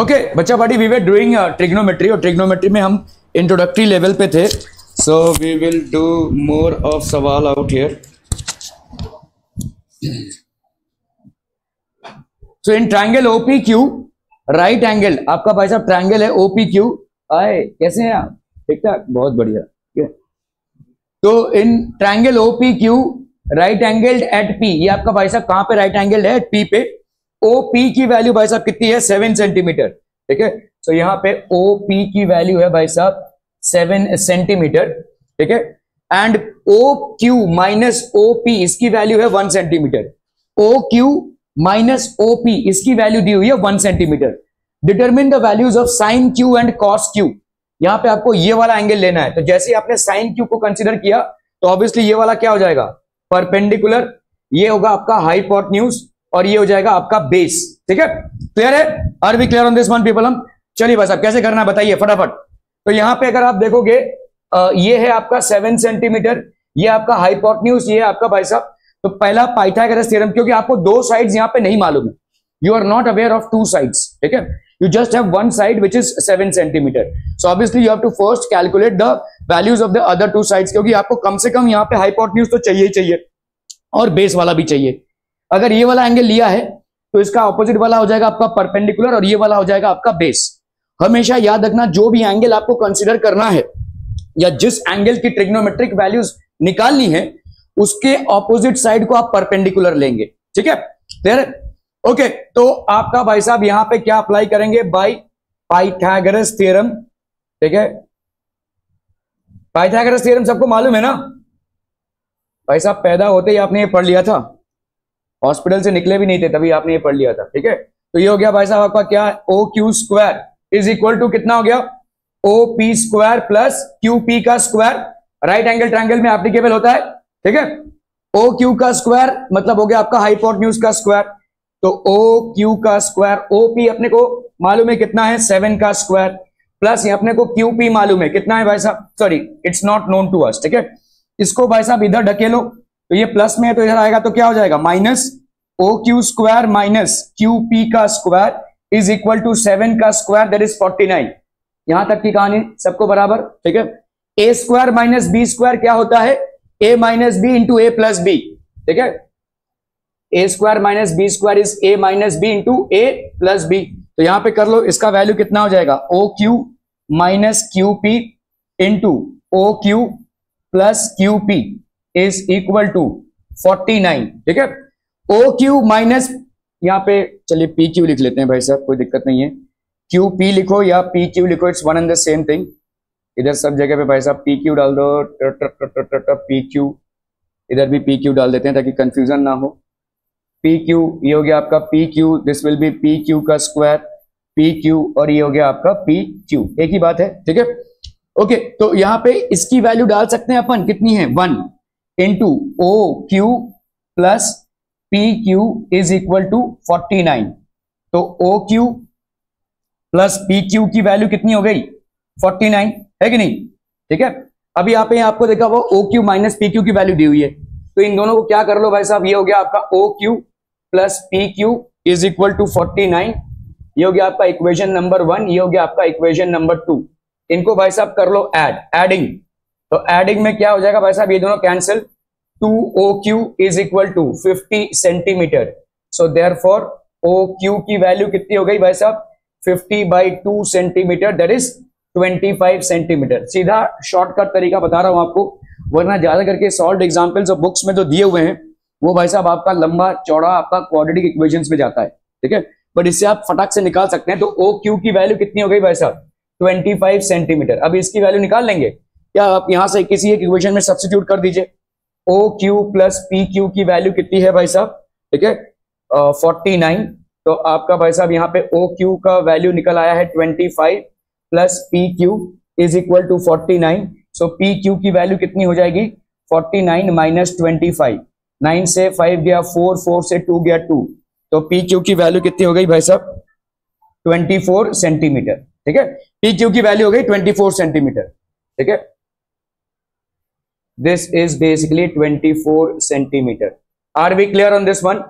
Okay बच्चा party we were doing trigonometry और trigonometry में हम इंट्रोडक्टरी लेवल पे थे। So we will do more of सवाल out here so in triangle O P Q right angle आपका भाई साहब ट्रायंगल है ओपी क्यू आए, कैसे हैं आप? ठीक ठाक? बहुत बढ़िया। तो in triangle O P Q right angled at P ये आपका भाई साहब कहाँ पे राइट एंगल है? पी पे। ओ पी की वैल्यू भाई साहब कितनी है? सेवन सेंटीमीटर ठीक है? तो यहाँ पे ओ पी की वैल्यू है भाई साहब सेवन सेंटीमीटर ठीक है? And O Q minus O P इसकी वैल्यू है one centimetre O Q minus O P इसकी वैल्यू दी हुई है one centimetre determine the values of sine Q and cos Q यहाँ पे आपको ये वाला एंगल लेना है. तो जैसे ही आपने साइन क्यू को कंसिडर किया तो ऑब्वियसली ये वाला क्या हो जाएगा? परपेंडिकुलर ये होगा आपका हाइपोटन्यूज और ये हो जाएगा आपका बेस ठीक है? क्लियर है? Are we clear on this one people हम चलिए बस अब कैसे करना बताइए, फटाफट। तो यहाँ पे अगर आप देखोगे ये है आपका सेवन सेंटीमीटर ये आपका हाइपोटन्यूज ये आपका भाई साहब। तो पहला पाइथागोरस थ्योरम क्योंकि आपको दो साइड्स यहाँ पे नहीं मालूम है। You are not aware of two sides ठीक है? You just have one side, which is 7 centimeter. So obviously you have to first calculate the values of the other two sides, क्योंकि आपको कम से कम यहाँ पे hypotenuse तो चाहिए ही चाहिए, और बेस वाला भी चाहिए। अगर ये वाला एंगल लिया है तो इसका ऑपोजिट वाला हो जाएगा आपका परपेंडिकुलर और ये वाला हो जाएगा आपका बेस हमेशा याद रखना, जो भी एंगल आपको कंसिडर करना है, या जिस एंगल की ट्रिग्नोमेट्रिक वैल्यूज़ निकालनी है, उसके ऑपोजिट साइड को आप परपेंडिकुलर लेंगे. ठीक है? क्लियर ओके तो आपका भाई साहब यहाँ पे क्या अप्लाई करेंगे? बाई पाइथागोरस थ्योरम ठीक है? पाइथागोरस थ्योरम सबको मालूम है ना? भाई साहब, पैदा होते ही आपने ये पढ़ लिया था। हॉस्पिटल से निकले भी नहीं थे, तभी आपने ये पढ़ लिया था, ठीक है? तो ये हो गया भाई साहब आपका क्या? O Q square is equal to कितना हो गया? O P square plus Q P का स्क्वायर राइट एंगल ट्रायंगल में एप्लीकेबल होता है, ठीक है? ओ क्यू का स्क्वायर मतलब हो गया आपका हाइपोटन्यूज का स्क्वायर तो ओ क्यू का स्क्वायर ओ पी अपने को मालूम है कितना है? सेवन का स्क्वायर प्लस अपने को क्यू पी मालूम है, कितना है भाई साहब? Sorry it's not known to us ठीक है? इसको भाई साहब इधर ढकेलो तो ये प्लस में है तो इधर आएगा तो क्या हो जाएगा? Minus O Q square minus Q P का square is equal to seven का square, that is forty nine. यहाँ तक की कहानी सबको बराबर, ठीक है? A square minus B square क्या होता है? A minus B into A plus B, ठीक है? A square minus B square is A minus B into A plus B. तो यहाँ पे कर लो, इसका वैल्यू कितना हो जाएगा? O Q minus Q P into O Q plus Q P. Is equal to forty nine ठीक है? ओ क्यू माइनस यहाँ पे चलिए पी क्यू लिख लेते हैं भाई साहब, कोई दिक्कत नहीं है। क्यू पी लिखो या पी क्यू लिखो it's one and the same thing इधर सब जगह पे भाई साहब पी क्यू डाल दो पी क्यू इधर भी पी क्यू डाल देते हैं ताकि कंफ्यूजन ना हो। पी क्यू ये हो गया आपका P Q this will be P Q का स्क्वायर पी क्यू और ये हो गया आपका पी क्यू एक ही बात है, ठीक है? ओके तो यहाँ पे इसकी वैल्यू डाल सकते हैं अपन, कितनी है? One into O Q plus P Q is equal to forty nine तो O Q plus P Q की वैल्यू कितनी हो गई? फोर्टी नाइन है कि नहीं? ठीक है? अभी यहाँ पे आपको देखा वो O Q minus P Q की वैल्यू दी हुई है। तो इन दोनों को क्या कर लो भाई साहब? ये हो गया आपका O Q plus P Q is equal to forty nine ये हो गया आपका इक्वेशन नंबर वन ये हो गया आपका इक्वेशन नंबर टू इनको भाई साहब कर लो एड एडिंग तो एडिंग में क्या हो जाएगा भाई साहब? ये दोनों cancel two O Q is equal to fifty centimetre so therefore O Q की वैल्यू कितनी हो गई भाई साहब? Fifty by two centimetre that is twenty five centimetre सीधा शॉर्टकट तरीका बता रहा हूँ आपको। वरना ज़्यादा करके सॉल्व एग्जाम्पल्स और बुक्स में जो दिए हुए हैं, वो भाई साहब आपका लंबा, चौड़ा, आपका क्वाड्रेटिक इक्वेशंस में जाता है। ठीक है? बट इससे आप फटाक से निकाल सकते हैं। तो ओ क्यू की वैल्यू कितनी हो गई भाई साहब? 25 सेंटीमीटर अब इसकी वैल्यू निकाल लेंगे। या आप यहाँ से किसी एक इक्वेशन में सब्सिट्यूट कर दीजिए। O Q plus P Q की वैल्यू कितनी है भाई साहब? ठीक है? फोर्टी नाइन तो आपका भाई साहब यहाँ पे ओ क्यू का वैल्यू निकल आया है twenty five plus P Q is equal to forty nine so P Q की वैल्यू कितनी हो जाएगी? Forty nine minus twenty five nine से फाइव गया फोर फोर से टू गया टू तो पी क्यू की वैल्यू कितनी हो गई भाई साहब? ट्वेंटी फोर सेंटीमीटर ठीक है? पी क्यू की वैल्यू हो गई ट्वेंटी फोर सेंटीमीटर ठीक है? This is basically twenty four centimetre are we clear on this one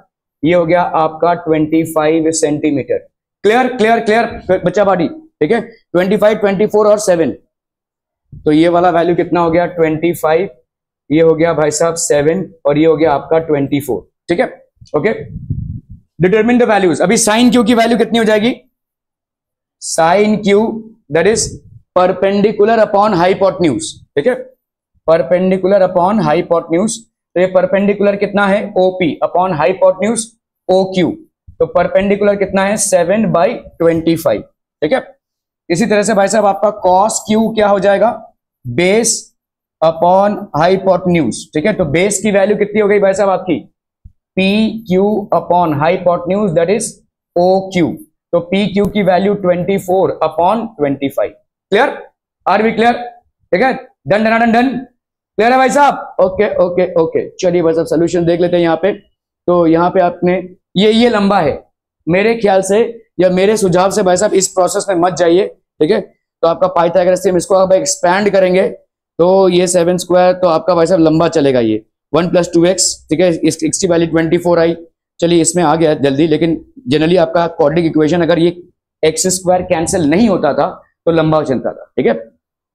ये हो गया आपका twenty five centimetre clear clear clear बच्चा बाडी ठीक है? ट्वेंटी फाइव ट्वेंटी फोर और सेवन तो ये वाला वैल्यू कितना हो गया? ट्वेंटी फाइव ये हो गया भाई साहब सेवन और ये हो गया आपका ट्वेंटी फोर ठीक है? ओके डिटरमिन द वैल्यूज़ अभी साइन क्यू की वैल्यू कितनी हो जाएगी? Sine Q that is perpendicular upon hypotenuse ठीक है? परपेंडिकुलर अपॉन हाइपोटन्यूज तो ये परपेंडिकुलर कितना है? O P upon hypotenuse O Q तो परपेंडिकुलर कितना है? सेवन बाई ट्वेंटी फाइव ठीक है? इसी तरह से भाई साहब आपका कॉस क्यू क्या हो जाएगा? बेस अपॉन हाइपोटन्यूज ठीक है? तो बेस की वैल्यू कितनी हो गई भाई साहब आपकी? P Q upon hypotenuse that is O Q तो पी क्यू की value twenty four upon twenty five clear are we clear ठीक है? Done done done done clear है भाई साहब? ओके ओके ओके चलिए भाई साहब सोल्यूशन देख लेते हैं यहाँ पे। तो यहाँ पे आपने, ये ये लंबा है। मेरे ख्याल से या मेरे सुझाव से भाई साहब, इस प्रोसेस में मत जाइए, ठीक है? तो आपका पाइथागोरस थ्योरम इसको आप एक्सपैंड करेंगे तो ये सेवन स्क्वायर तो आपका भाई साहब लंबा चलेगा ये। वन प्लस टू एक्स ठीक है? एक्स की वैल्यू ट्वेंटी फोर आई। चलिए इसमें आ गया जल्दी, लेकिन जनरली आपका कॉर्डिक इक्वेशन अगर ये एक्स स्क्वायर कैंसिल नहीं होता था तो लंबा चलता था, ठीक है?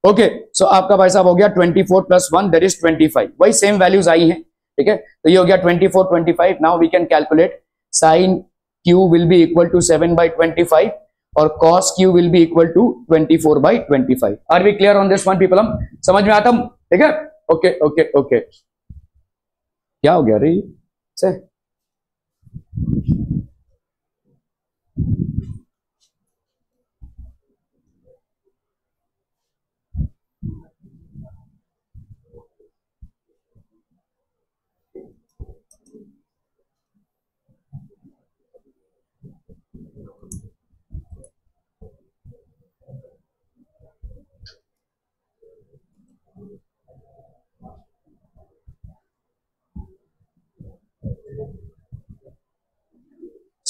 ओके सो आपका भाई साहब हो गया 24 four plus one that is 25 वही सेम वैल्यूज़ आई हैं, ठीक है? तो ये हो गया 24 25 now we can calculate sine Q will be equal to seven by twenty five और cos Q will be equal to twenty four by twenty five are we clear on this one people हम समझ में आता ठीक है? Okay okay okay क्या हो गया रे? से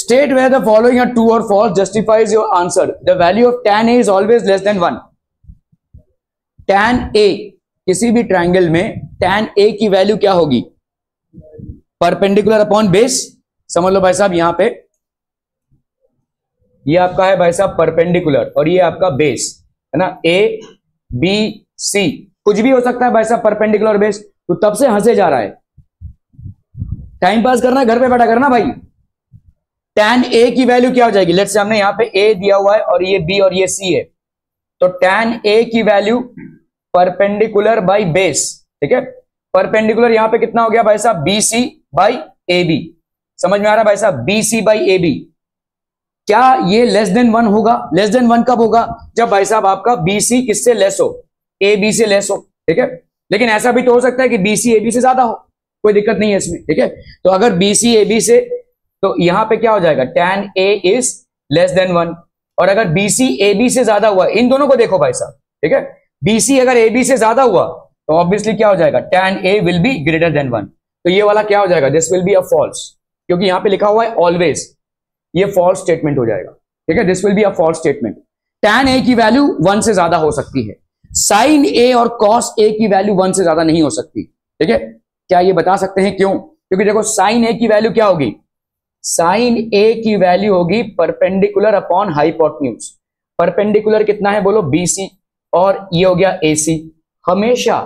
State where the following are true or false justifies your answer. The value of tan A is always less than 1. Tan A, किसी भी ट्रायंगल में tan A की वैल्यू क्या होगी? परपेंडिकुलर अपॉन बेस समझ लो भाई साहब, यहाँ पे। ये आपका है भाई साहब परपेंडिकुलर और ये आपका बेस है ना? ए बी सी कुछ भी हो सकता है भाई साहब परपेंडिकुलर बेस तो तब से हंसे जा रहा है। टाइम पास करना, घर पे बैठा करना भाई। टेन ए की वैल्यू क्या हो जाएगी? लेट्स से हमने यहाँ पे ए दिया हुआ है और ये बी और ये सी है। तो टेन ए की वैल्यू परपेंडिकुलर बाई बेस ठीक है? परपेंडिकुलर यहाँ पे कितना हो गया भाई साहब? B C by A B समझ में आ रहा है भाई साहब? B C by A B क्या ये लेस देन वन होगा? लेस देन वन कब होगा? जब भाई साहब आपका बी सी किससे लेस हो? ए बी से लेस हो, ठीक है? लेकिन ऐसा भी तो हो सकता है कि बी सी ए बी से ज़्यादा हो। कोई दिक्कत नहीं है इसमें, ठीक है? तो अगर बी सी ए बी से तो यहाँ पे क्या हो जाएगा? Tan A is less than one और अगर बीसी ए बी से ज़्यादा हुआ, इन दोनों को देखो भाई साहब, ठीक है? बीसी अगर ए बी से ज़्यादा हुआ तो ऑब्वियसली क्या हो जाएगा? Tan A will be greater than one तो ये वाला क्या हो जाएगा? This will be a false क्योंकि यहाँ पे लिखा हुआ है ऑलवेज ये फॉल्स स्टेटमेंट हो जाएगा, ठीक है? This will be a false statement tan A की वैल्यू वन से ज़्यादा हो सकती है. साइन ए और कॉस ए की वैल्यू वन से ज़्यादा नहीं हो सकती, ठीक है? क्या ये बता सकते हैं क्यों? क्योंकि देखो साइन ए की वैल्यू क्या होगी? साइन ए की वैल्यू होगी परपेंडिकुलर अपॉन हाइपोटन्यूज परपेंडिकुलर कितना है बोलो? बीसी और ये हो गया एसी हमेशा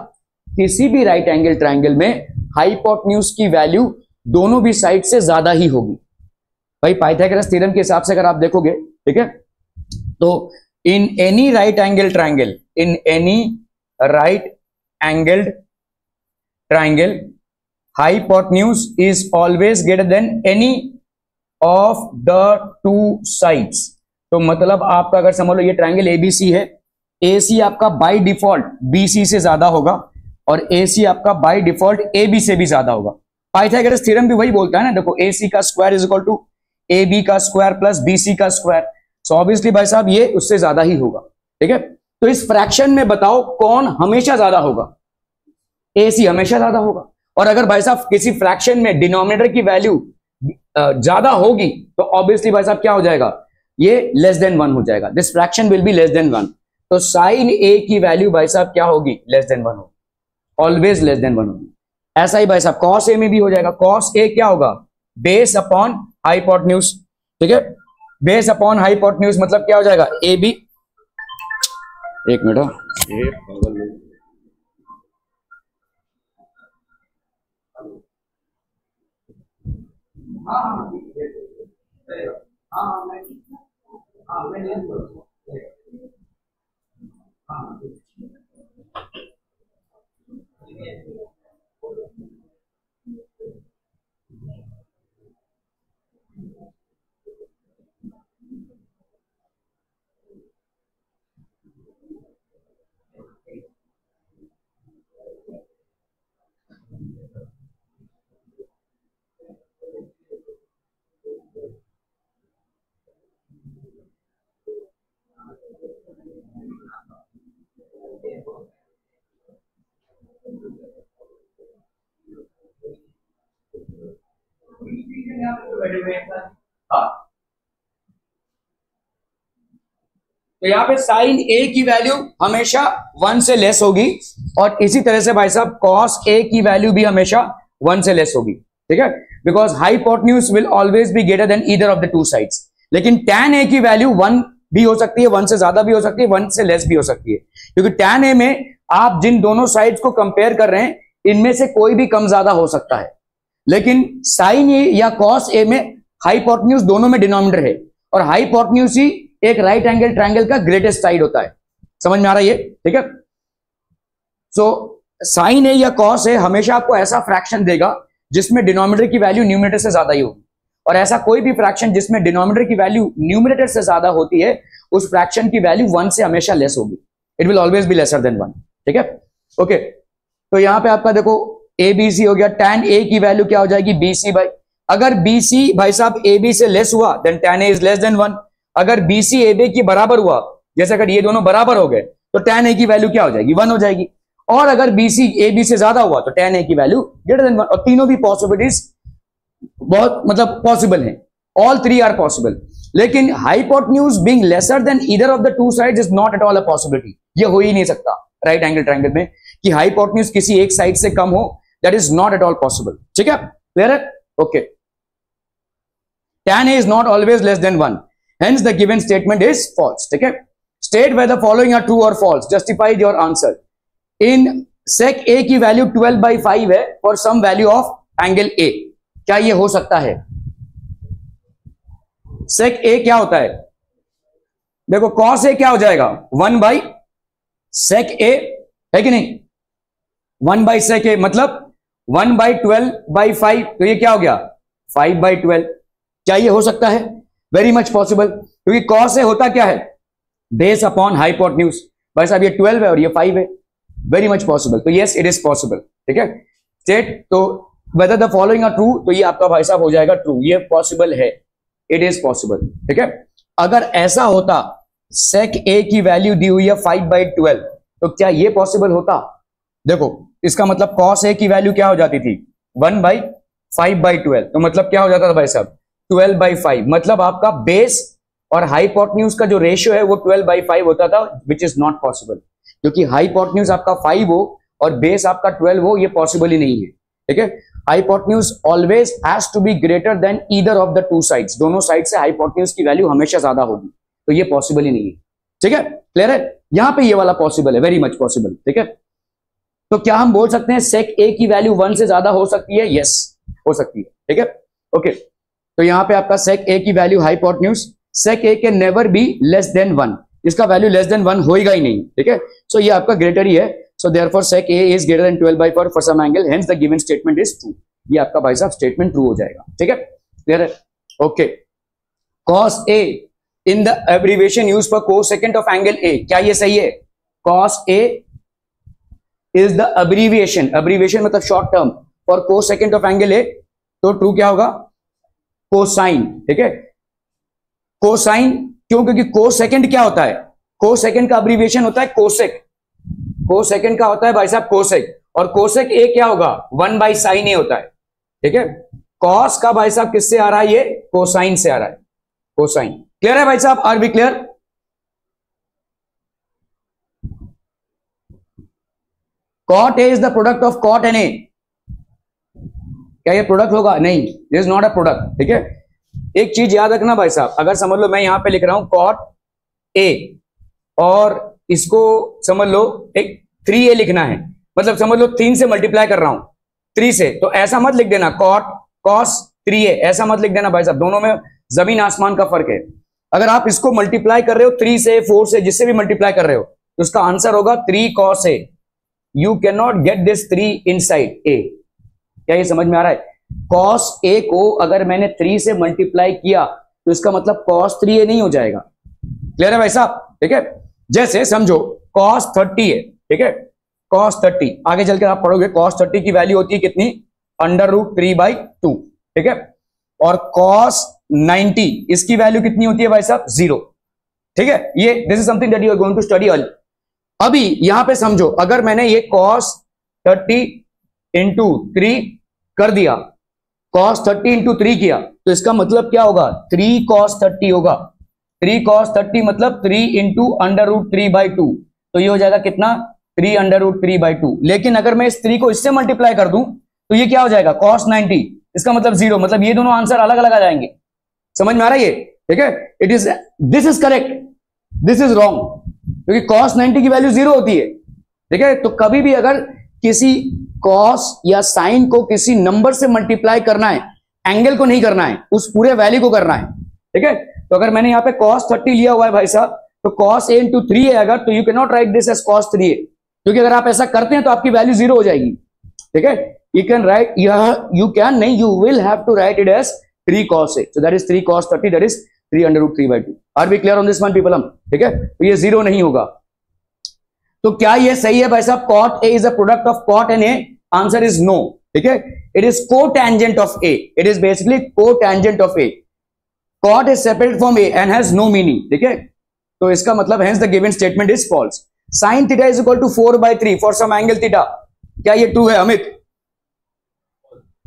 किसी भी राइट एंगल ट्राइंगल में हाइपोटन्यूज की वैल्यू दोनों भी साइड से ज़्यादा ही होगी। भाई, पाइथागोरस थ्योरम के हिसाब से अगर आप देखोगे, ठीक है? तो in any right angle triangle in any right angled triangle hypotenuse is always greater than any of the two sides तो मतलब आपका अगर समझ लो ये ट्राइंगल एबीसी है ए सी आपका बाय डिफ़ॉल्ट बीसी से ज़्यादा होगा और ए सी आपका बाय डिफ़ॉल्ट ए बी से भी ज़्यादा होगा। पाइथागोरस थ्योरम भी वही बोलता है ना, देखो ए सी का square is equal to A B का स्क्वायर प्लस बी सी का स्क्वायर सो ऑब्वियसली भाई साहब ये उससे ज़्यादा ही होगा, ठीक है? तो इस फ्रैक्शन में बताओ कौन हमेशा ज़्यादा होगा? ए सी हमेशा ज़्यादा होगा। और अगर भाई साहब किसी फ्रैक्शन में डिनोमिनेटर की वैल्यू ज़्यादा होगी तो ऑब्वियसली भाई साहब क्या हो जाएगा? ये लेस देन वन हो जाएगा। This fraction will be less than one तो साइन ए की वैल्यू भाई साहब क्या होगी? लेस देन वन होगी। ऑलवेज लेस देन वन होगी। ऐसा ही भाई साहब कॉस ए में भी हो जाएगा। कॉस ए क्या होगा? बेस अपॉन हाइपोटन्यूज ठीक है? बेस अपॉन हाइपोटन्यूज मतलब क्या हो जाएगा? ए बी एक मिनट हाँ हाँ मैं हाँ मैं हाँ हाँ। तो यहाँ पे साइन ए की वैल्यू हमेशा वन से लेस होगी और इसी तरह से भाई साहब कॉस ए की वैल्यू भी हमेशा वन से लेस होगी। ठीक है? Because hypotenuse will always be greater than either of the two sides लेकिन टैन ए की वैल्यू वन भी हो सकती है वन से ज़्यादा भी हो सकती है वन से लेस भी हो सकती है। क्योंकि टैन ए में आप जिन दोनों साइड्स को कंपेयर कर रहे हैं, इनमें से कोई भी कम ज़्यादा हो सकता है। लेकिन साइन ए या कॉस ए में हाइपोटन्यूज दोनों में डिनोमिनेटर है। और हाइपोटन्यूज ही एक राइट एंगल ट्रायंगल का ग्रेटेस्ट साइड होता है। समझ में आ रहा है ये? ठीक है? सो साइन ए या कॉस ए हमेशा आपको ऐसा फ्रैक्शन देगा जिसमें डिनोमिनेटर की वैल्यू न्यूमिनेटर से ज़्यादा ही होगी। और ऐसा कोई भी फ्रैक्शन जिसमें डिनोमिनेटर की वैल्यू न्यूमिनेटर से ज़्यादा होती है, उस फ्रैक्शन की वैल्यू वन से हमेशा लेस होगी। It will always be lesser than one ठीक है? ओके तो यहाँ पे आपका देखो ए बी सी हो गया टेन ए की वैल्यू क्या हो जाएगी? बी सी भाई अगर बी सी भाई साहब ए बी से लेस हुआ than tan A is less than one अगर बी सी ए बी की बराबर हुआ, जैसे अगर ये दोनों बराबर हो गए तो टेन ए की वैल्यू क्या हो जाएगी? वन हो जाएगी. और अगर बी सी ए बी से ज़्यादा हुआ तो टेन ए की वैल्यू ग्रेटर देन वन और तीनों भी पॉसिबिलिटीज बहुत मतलब पॉसिबल है. ऑल थ्री आर पॉसिबल लेकिन hypotenuse being lesser than either of the two side is not at all a possibility ये हो ही नहीं सकता. राइट एंगल ट्रायंगल में कि हाइपोटन्यूज किसी एक साइड से कम हो that is not at all possible ठीक है? क्लियर है? Okay tan A is not always less than one hence the given statement is false ठीक है? State whether following are true और false justified your answer in sec A की value twelve by five है और some value of angle A क्या ये हो सकता है? सेक ए क्या होता है? देखो कॉस ए क्या हो जाएगा? वन बाई सेक ए है कि नहीं? वन बाई सेक ए मतलब 1 by 12 by 5 तो ये क्या हो गया? Five by twelve. क्या ये हो सकता है? वेरी मच पॉसिबल क्योंकि कॉस से होता क्या है? बेस अपॉन हाइपोटन्यूज भाई साहब, ये ट्वेल्व है और ये फाइव है। वेरी मच पॉसिबल तो यस इट इज़ पॉसिबल ठीक है? स्टेट तो वेदर द फॉलोइंग ट्रू तो ये आपका भाई साहब हो जाएगा ट्रू ये पॉसिबल है। इट इज़ पॉसिबल ठीक है? अगर ऐसा होता सेक ए की वैल्यू दी हुई है फाइव बाई ट्वेल्व तो क्या ये पॉसिबल होता? देखो इसका मतलब कॉस ए की वैल्यू क्या हो जाती थी? One by five by twelve तो मतलब क्या हो जाता था भाई साहब? ट्वेल्व बाई फाइव मतलब आपका बेस और हाईपोटन्यूज का जो रेशियो है, वो ट्वेल्व बाई फाइव होता था विच इज़ नॉट पॉसिबल क्योंकि हाईपोटन्यूज आपका फाइव हो और बेस आपका ट्वेल्व हो, ये पॉसिबल ही नहीं है. ठीक है? Hypotenuse always has to be greater than either of the two sides दोनों साइड से हाईपोटन्यूज की वैल्यू हमेशा ज़्यादा होगी. तो ये पॉसिबल ही नहीं है. ठीक है? क्लियर है? यहाँ पे ये वाला पॉसिबल है. वेरी मच पॉसिबल ठीक है? तो क्या हम बोल सकते हैं सेक ए की वैल्यू वन से ज़्यादा हो सकती है? यस हो सकती है। ठीक है? ओके तो यहाँ पे आपका सेक ए की value hypotenuse sec A can never be less than one इसका वैल्यू लेस देन वन होएगा ही नहीं। ठीक है? सो ये आपका ग्रेटर ही है। So therefore sec A is greater than twelve by four for some angle hence the given statement is true ये आपका भाई साहब स्टेटमेंट ट्रू हो जाएगा। ठीक है? क्लियर है? Okay cos A in the abbreviation use for cosecant of angle A क्या ये सही है? Cos A is the abbreviation abbreviation मतलब short term for cosecant of angle A तो ट्रू क्या होगा? कोसाइन ठीक है? कोसाइन क्यों? क्योंकि को सेकेंड क्या होता है? को सेकेंड का अब्रीविएशन होता है कोसेक को सेकेंड का होता है भाई साहब कोसेक और कोसेक ए क्या होगा? वन बाई साइन ए होता है. ठीक है? कॉस का भाई साहब किससे आ रहा है ये? कोसाइन से आ रहा है. कोसाइन क्लियर है भाई साहब? Are we clear cot A is the product of cot and A क्या ये प्रोडक्ट होगा? नहीं this is not a product ठीक है? एक चीज़ याद रखना भाई साहब, अगर समझ लो मैं यहाँ पे लिख रहा हूँ कॉट ए और इसको समझ लो, एक थ्री ए लिखना है। मतलब समझ लो तीन से मल्टीप्लाई कर रहा हूँ थ्री से। तो ऐसा मत लिख देना कॉट कॉस थ्री ए ऐसा मत लिख देना भाई साहब, दोनों में ज़मीन आसमान का फ़र्क है। अगर आप इसको मल्टीप्लाई कर रहे हो थ्री से फोर से, जिससे भी मल्टीप्लाई कर रहे हो तो उसका आंसर होगा three cos A you can not get this three inside A क्या ये समझ में आ रहा है? कॉस ए को अगर मैंने थ्री से मल्टीप्लाई किया तो इसका मतलब कॉस थ्री ए नहीं हो जाएगा। क्लियर है भाई साहब? ठीक है? जैसे समझो कॉस थर्टी है ठीक है? कॉस थर्टी आगे चलकर आप पढ़ोगे कॉस थर्टी की वैल्यू होती है कितनी? Under root three by two ठीक है? और कॉस नाइनटी इसकी वैल्यू कितनी होती है भाई साहब? ज़ीरो ठीक है? ये this is something that you are going to study all अभी यहाँ पे समझो, अगर मैंने ये कॉस थर्टी इंटू थ्री कर दिया कॉस थर्टी इंटू थ्री किया तो इसका मतलब क्या होगा? थ्री कॉस थर्टी होगा। थ्री कॉस थर्टी मतलब three into under root three by two तो ये हो जाएगा कितना? Three under root three by two लेकिन अगर मैं इस थ्री को इससे मल्टीप्लाई कर दूँ तो ये क्या हो जाएगा? कॉस नाइनटी इसका मतलब ज़ीरो मतलब ये दोनों आंसर अलग अलग आ जाएँगे। समझ में आ रहा है ये? ठीक है? It is this is correct this is wrong क्योंकि कॉस नाइनटी की वैल्यू ज़ीरो होती है। ठीक है? तो कभी भी अगर किसी कॉस या साइन को किसी नंबर से मल्टीप्लाई करना है एंगल को नहीं करना है, उस पूरे वैल्यू को करना है। ठीक है? तो अगर मैंने यहाँ पे कॉस थर्टी लिया हुआ है भाई साहब तो कॉस ए इंटू थ्री है अगर तो you can not write this as cos three A क्योंकि अगर आप ऐसा करते हैं तो आपकी वैल्यू ज़ीरो हो जाएगी। ठीक है? You can write you can nahi you will have to write it as 3 cos a so that is 3 cos 30 that is three under root three by two are we clear on this one people ठीक है? तो ये zero नहीं होगा। तो क्या ये सही है भाई साहब? Cot A is a product of cot and A answer is no ठीक है? It is cotangent of A it is basically cotangent of A cot is separate from A and has no meaning ठीक है? तो इसका मतलब hence the given statement is false sine theta is equal to four by three for some angle theta क्या ये to है, अमित?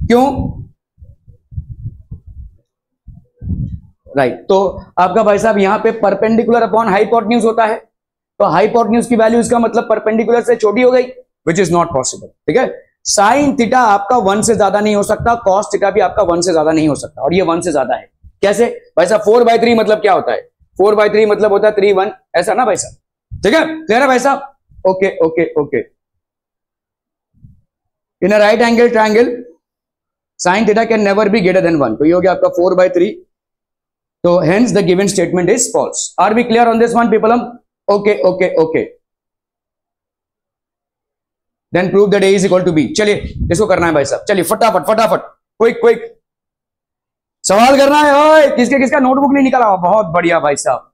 क्यों? Right तो आपका भाई साहब, यहाँ पे परपेंडिकुलर अपॉन हाइपोटन्यूज होता है। तो हाइपोटन्यूज की वैल्यू इसका मतलब परपेंडिकुलर से छोटी हो गई विच इज़ नॉट पॉसिबल ठीक है? साइन थीटा आपका वन से ज़्यादा नहीं हो सकता कॉस थीटा भी आपका वन से ज़्यादा नहीं हो सकता, और ये वन से ज़्यादा है। कैसे? भाई साहब फोर बाई थ्री मतलब क्या होता है? फोर बाई थ्री मतलब होता है थ्री वन ऐसा ना भाई साहब? ठीक है? क्लियर है भाई साहब? Okay okay okay in a right angle triangle sine theta can never be greater than one तो ये हो गया आपका फोर बाय थ्री तो hence the given statement is false are we clear on this one people हम okay okay okay then prove that A is equal to B चलिए, इसको करना है भाई साहब। चलिए, फटाफट फटाफट। क्विक क्विक सवाल करना है? किसके, किसका नोटबुक नहीं निकाला? बहुत बढ़िया भाई साहब।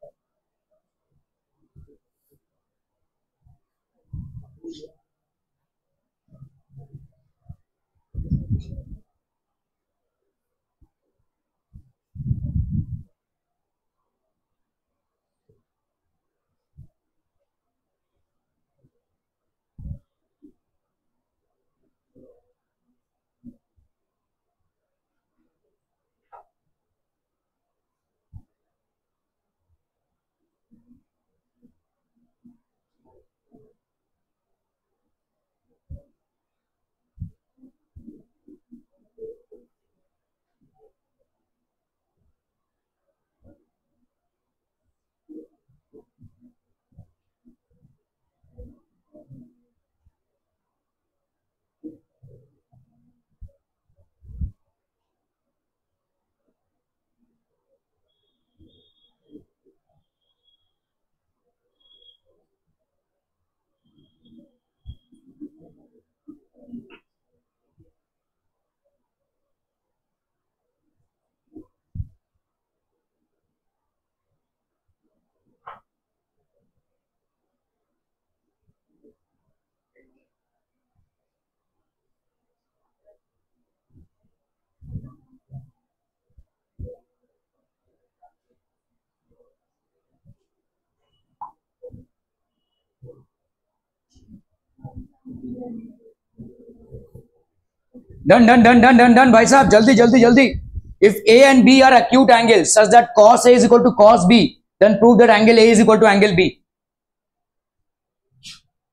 Thank you. Done done done done done done भाई साहब जल्दी जल्दी जल्दी if A and B are acute angles, such that cos a is equal to cos b, then prove that angle a is equal to angle b.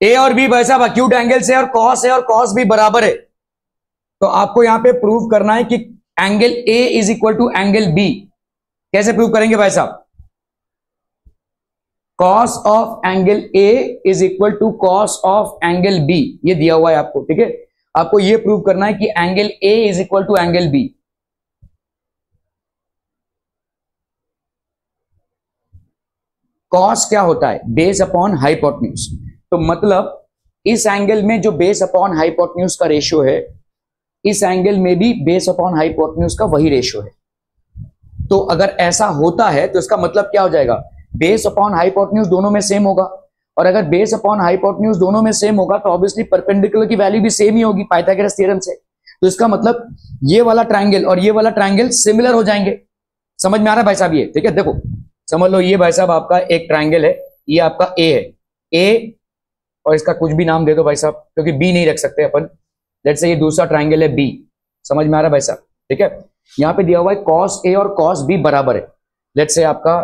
A और B भाई साहब acute angle से और कॉस है और cos B बराबर है। तो आपको यहाँ पे प्रूव करना है कि angle A is equal to angle B कैसे प्रूव करेंगे भाई साहब cos of angle A is equal to cos of angle B ये दिया हुआ है आपको, ठीक है? आपको ये प्रूव करना है कि angle A is equal to angle B cos क्या होता है? बेस अपॉन हाइपोटन्यूज तो मतलब इस एंगल में जो बेस अपॉन हाइपोटन्यूज का रेशियो है, इस एंगल में भी बेस अपॉन हाइपोटन्यूज का वही रेशियो है। तो अगर ऐसा होता है तो इसका मतलब क्या हो जाएगा? बेस अपॉन हाइपोटन्यूज दोनों में सेम होगा। और अगर बेस अपॉन हाइपोटन्यूज दोनों में सेम होगा तो ऑब्वियसली परपेंडिकुलर की वैल्यू भी सेम ही होगी पाइथागोरस थ्योरम से। तो इसका मतलब ये वाला ट्रायंगल और ये वाला ट्रायंगल सिमिलर हो जाएँगे। समझ में आ रहा है भाई साहब ये? ठीक है, देखो, समझ लो ये भाई साहब आपका एक ट्रायंगल है, ये आपका ए है। ए और इसका कुछ भी नाम दे दो भाई साहब, क्योंकि बी नहीं रख सकते अपन। लेट से ये दूसरा ट्राइंगल है बी समझ में आ रहा है भाई साहब? ठीक है? यहाँ पे दिया हुआ है कॉस ए और कॉस बी बराबर है। लेट से आपका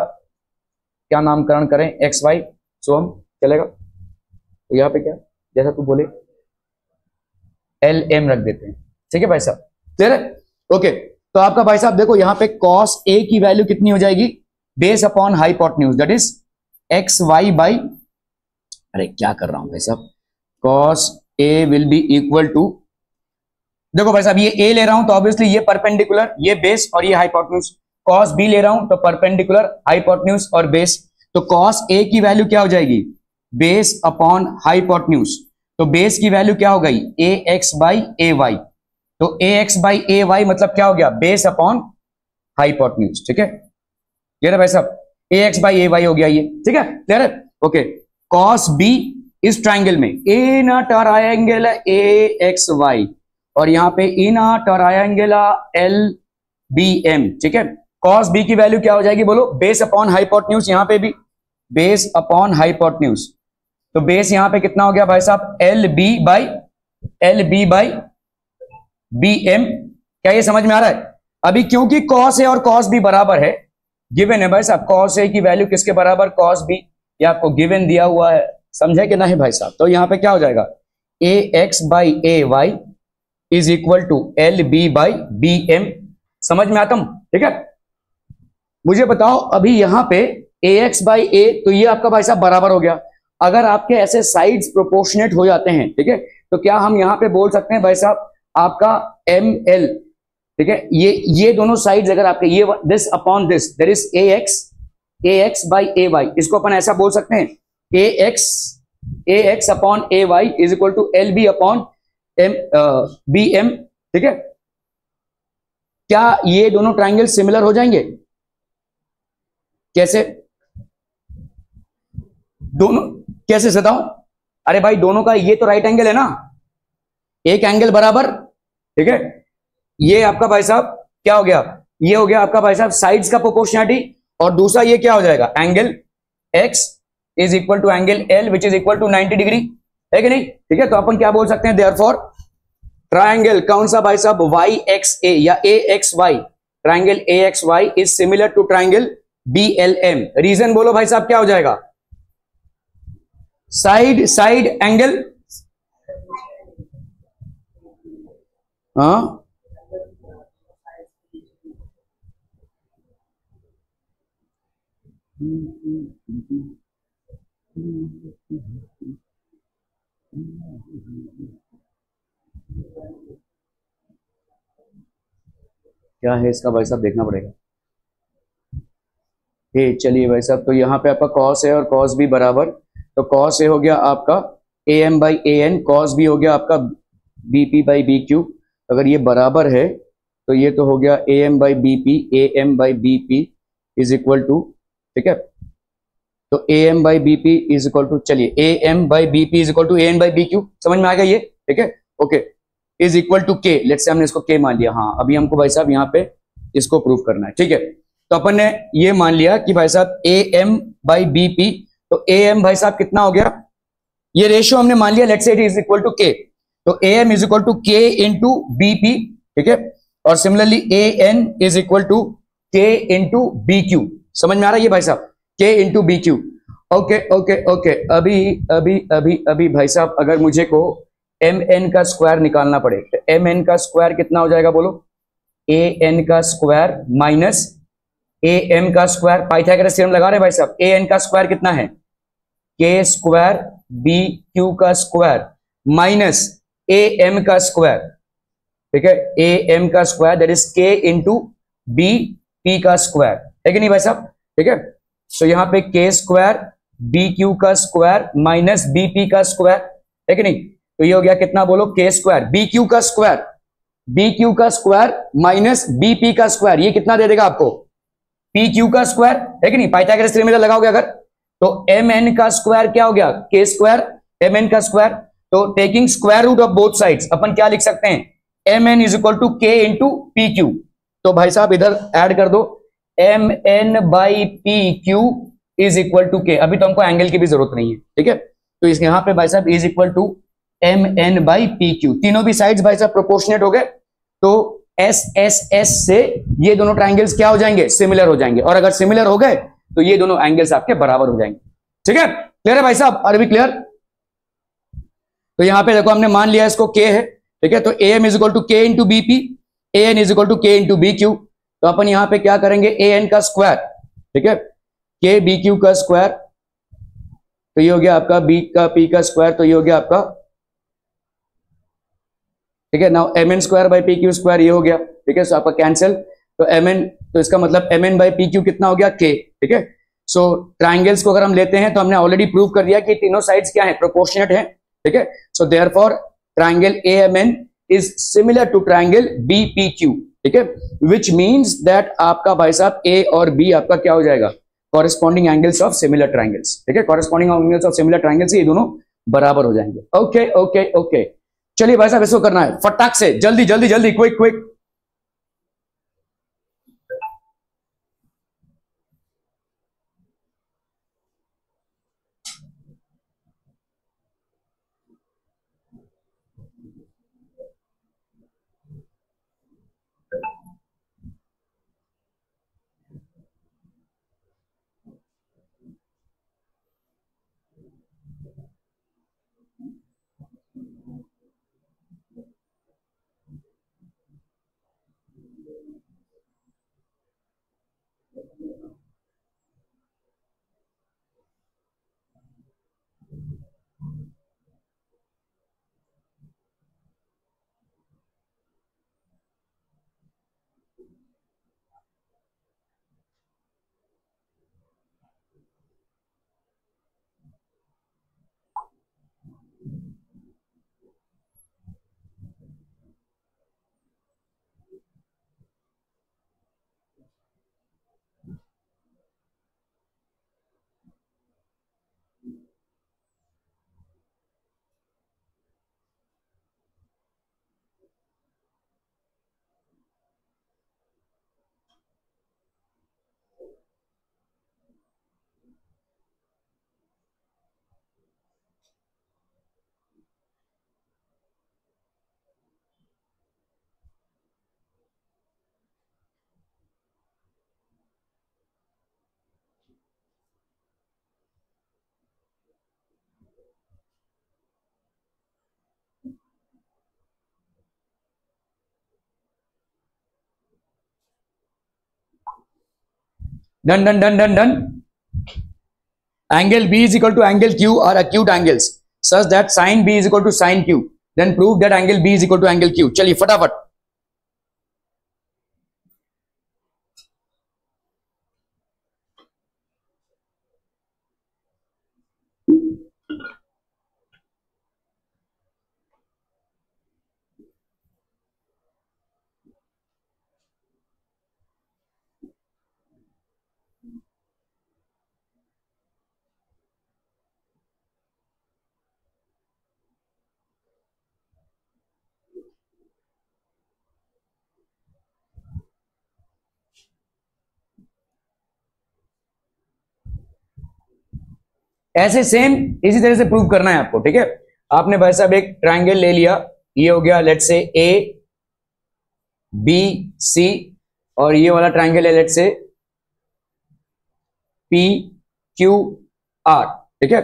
क्या नामकरण करें? एक्स वाई सोम चलेगा। तो यहाँ पे क्या? जैसा तू बोले। एल एम रख देते हैं। ठीक है भाई साहब? क्लियर है? ओके तो आपका भाई साहब, देखो यहाँ पे कॉस ए की वैल्यू कितनी हो जाएगी? Base upon hypotenuse that is X Y by अरे क्या कर रहा हूँ भाई साहब? Cos A will be equal to देखो भाई साहब, ये ए ले रहा हूँ तो ऑब्वियसली ये परपेंडिकुलर ये बेस और ये हाइपोटन्यूज कॉस बी ले रहा हूँ तो परपेंडिकुलर हाइपोटन्यूज और बेस तो कॉस ए की वैल्यू क्या हो जाएगी? बेस अपॉन हाइपोटन्यूज तो बेस की वैल्यू क्या हो गई? A X by A Y तो A X by A Y मतलब क्या हो गया? बेस अपॉन हाइपोटन्यूज ठीक है? ये भाई साहब। A X by A Y हो गया ये। ठीक है? क्लियर है? ओके कॉस बी इस ट्राइंगल में। In triangle A X Y और यहाँ पे in triangle L B M ठीक है? कॉस बी की वैल्यू क्या हो जाएगी बोलो? बेस अपॉन हाइपोटन्यूज यहाँ पे भी। बेस अपॉन हाइपोटन्यूज तो बेस यहाँ पे कितना हो गया भाई साहब? L B by L B by B M क्या ये समझ में आ रहा है? अभी क्योंकि कॉस ए और कॉस बी बराबर है गिवन है भाई साहब कॉस ए की वैल्यू किसके बराबर? कॉस बी ये आपको गिवन दिया हुआ है। समझे कि नहीं भाई साहब? तो यहाँ पे क्या हो जाएगा? A X by A Y is equal to L B by B M समझ में आता हूँ? ठीक है? मुझे बताओ, अभी यहाँ पे ए एक्स बाई ए तो ये आपका भाई साहब बराबर हो गया। अगर आपके ऐसे साइड्स प्रोपोर्शनेट हो जाते हैं, ठीक है तो क्या हम यहाँ पे बोल सकते हैं भाई साहब, आपका एम एल ठीक है, ये ये दोनों साइड्स अगर आपके, ये this upon this there is A X A X by A Y इसको अपन ऐसा बोल सकते हैं A X A X upon A Y is equal to L B upon M B M ठीक है? क्या ये दोनों ट्राइंगल सिमिलर हो जाएँगे? कैसे? दोनों, कैसे सताओ अरे भाई, दोनों का ये तो राइट एंगल है ना। एक एंगल बराबर, ठीक है? ये आपका भाई साहब, क्या हो गया? ये हो गया आपका भाई साहब साइड्स का प्रोपोर्शनलिटी और दूसरा ये क्या हो जाएगा? Angle X is equal to angle L which is equal to 90 degree है कि नहीं? ठीक है तो अपन क्या बोल सकते हैं? देयर फॉर ट्राइंगल कौन सा भाई साहब? वाई एक्स ए या A X Y triangle A X Y is similar to triangle B L M reason बोलो भाई साहब, क्या हो जाएगा? साइड साइड एंगल क्या है इसका भाई साहब, देखना पड़ेगा। ए, चलिए भाई साहब तो यहाँ पे आपका कॉस है और कॉस भी बराबर। तो कॉस ए हो गया आपका A M by A N cos भी हो गया आपका B P by B Q अगर ये बराबर है तो ये तो हो गया A M by B P A M by B P is equal to ठीक है? तो A M by B P is equal to चलिए A M by B P is equal to A N by B Q समझ में आ गया ये? ठीक है? Okay is equal to K let से हमने इसको के मान लिया। हाँ अभी हमको भाई साहब यहाँ पे इसको प्रूव करना है, ठीक है? तो अपन ने ये मान लिया कि भाई साहब A M by B P तो ए एम भाई साहब कितना हो गया? ये रेशियो हमने मान लिया लेट से it is equal to K तो A M is equal to K into B P ठीक है? और similarly A N is equal to K into B Q समझ में आ रहा है ये भाई साहब? K into B Q okay okay okay अभी अभी अभी अभी भाई साहब, अगर मुझे को एम एन का स्क्वायर निकालना पड़े तो एम एन का स्क्वायर कितना हो जाएगा बोलो? ए एन का स्क्वायर माइनस ए एम का स्क्वायर पाइथागोरस थ्योरम लगा रहे भाई साहब। ए एन का स्क्वायर कितना है? के स्क्वायर बी क्यू का स्क्वायर माइनस ए एम का स्क्वायर ठीक है? ए एम का square that is K into B P का स्क्वायर है कि नहीं भाई साहब? ठीक है? सो यहाँ पे के स्क्वायर बी क्यू का स्क्वायर माइनस बी पी का स्क्वायर है कि नहीं? तो ये हो गया कितना बोलो? के स्क्वायर बी क्यू का स्क्वायर बी क्यू का स्क्वायर माइनस बी पी का स्क्वायर ये कितना दे देगा आपको? पी क्यू का स्क्वायर है कि नहीं? पाइथागोरस थ्योरम लगाओगे अगर? तो एम एन का स्क्वायर क्या हो गया? के स्क्वायर एम एन का स्क्वायर तो taking square root of both sides अपन क्या लिख सकते हैं? M N is equal to K into P Q तो भाई साहब, इधर ऐड कर दो. M N by P Q is equal to K अभी तो हमको एंगल की भी ज़रूरत नहीं है, ठीक है? तो इस यहाँ पे भाई साहब is equal to M N by P Q तीनों भी साइड्स भाई साहब प्रोपोर्शनेट हो गए. तो एस एस एस से ये दोनों ट्राइंगल्स क्या हो जाएँगे? सिमिलर हो जाएँगे। और अगर सिमिलर हो गए तो ये दोनों एंगल्स आपके बराबर हो जाएँगे। ठीक है? क्लियर है भाई साहब? अरबी क्लियर तो यहाँ पे देखो, हमने मान लिया इसको के है। ठीक है? तो A M is equal to K into B P A N is equal to K into B Q तो अपन यहाँ पे क्या करेंगे? ए एन का स्क्वायर ठीक है? के बी क्यू का स्क्वायर तो ये हो गया आपका बी का पी का स्क्वायर तो ये हो गया आपका ठीक है? Now M N square by P Q square ये हो गया। ठीक है? सो आपका कैंसिल तो एम एन तो इसका मतलब M N by P Q कितना हो गया? के ठीक है? सो ट्राइंगल्स को अगर हम लेते हैं तो हमने ऑलरेडी प्रूव कर दिया कि तीनों साइड्स क्या है? प्रोपोर्शनेट है। ठीक है? So therefore triangle A M N is similar to triangle B P Q ठीक है? विच मीन्स दैट आपका भाई साहब ए और बी आपका क्या हो जाएगा? Corresponding angles of similar triangles ठीक है? Corresponding angles of similar triangles ये दोनों बराबर हो जाएँगे। ओके ओके ओके चलिए भाई साहब इसको करना है। फटाक से जल्दी जल्दी जल्दी quick quick Done, done, done, done, done. Angle B is equal to angle Q are acute angles such that sine B is equal to sine Q. Then prove that angle B is equal to angle Q. Chaliye, fatafat. ऐसे same इसी तरह से prove करना है आपको, ठीक है? आपने भाई साहब एक ट्राइंगल ले लिया, ये हो गया लेट से ए बी सी और ये वाला ट्राइंगल है लेट से पी क्यू आर ठीक है?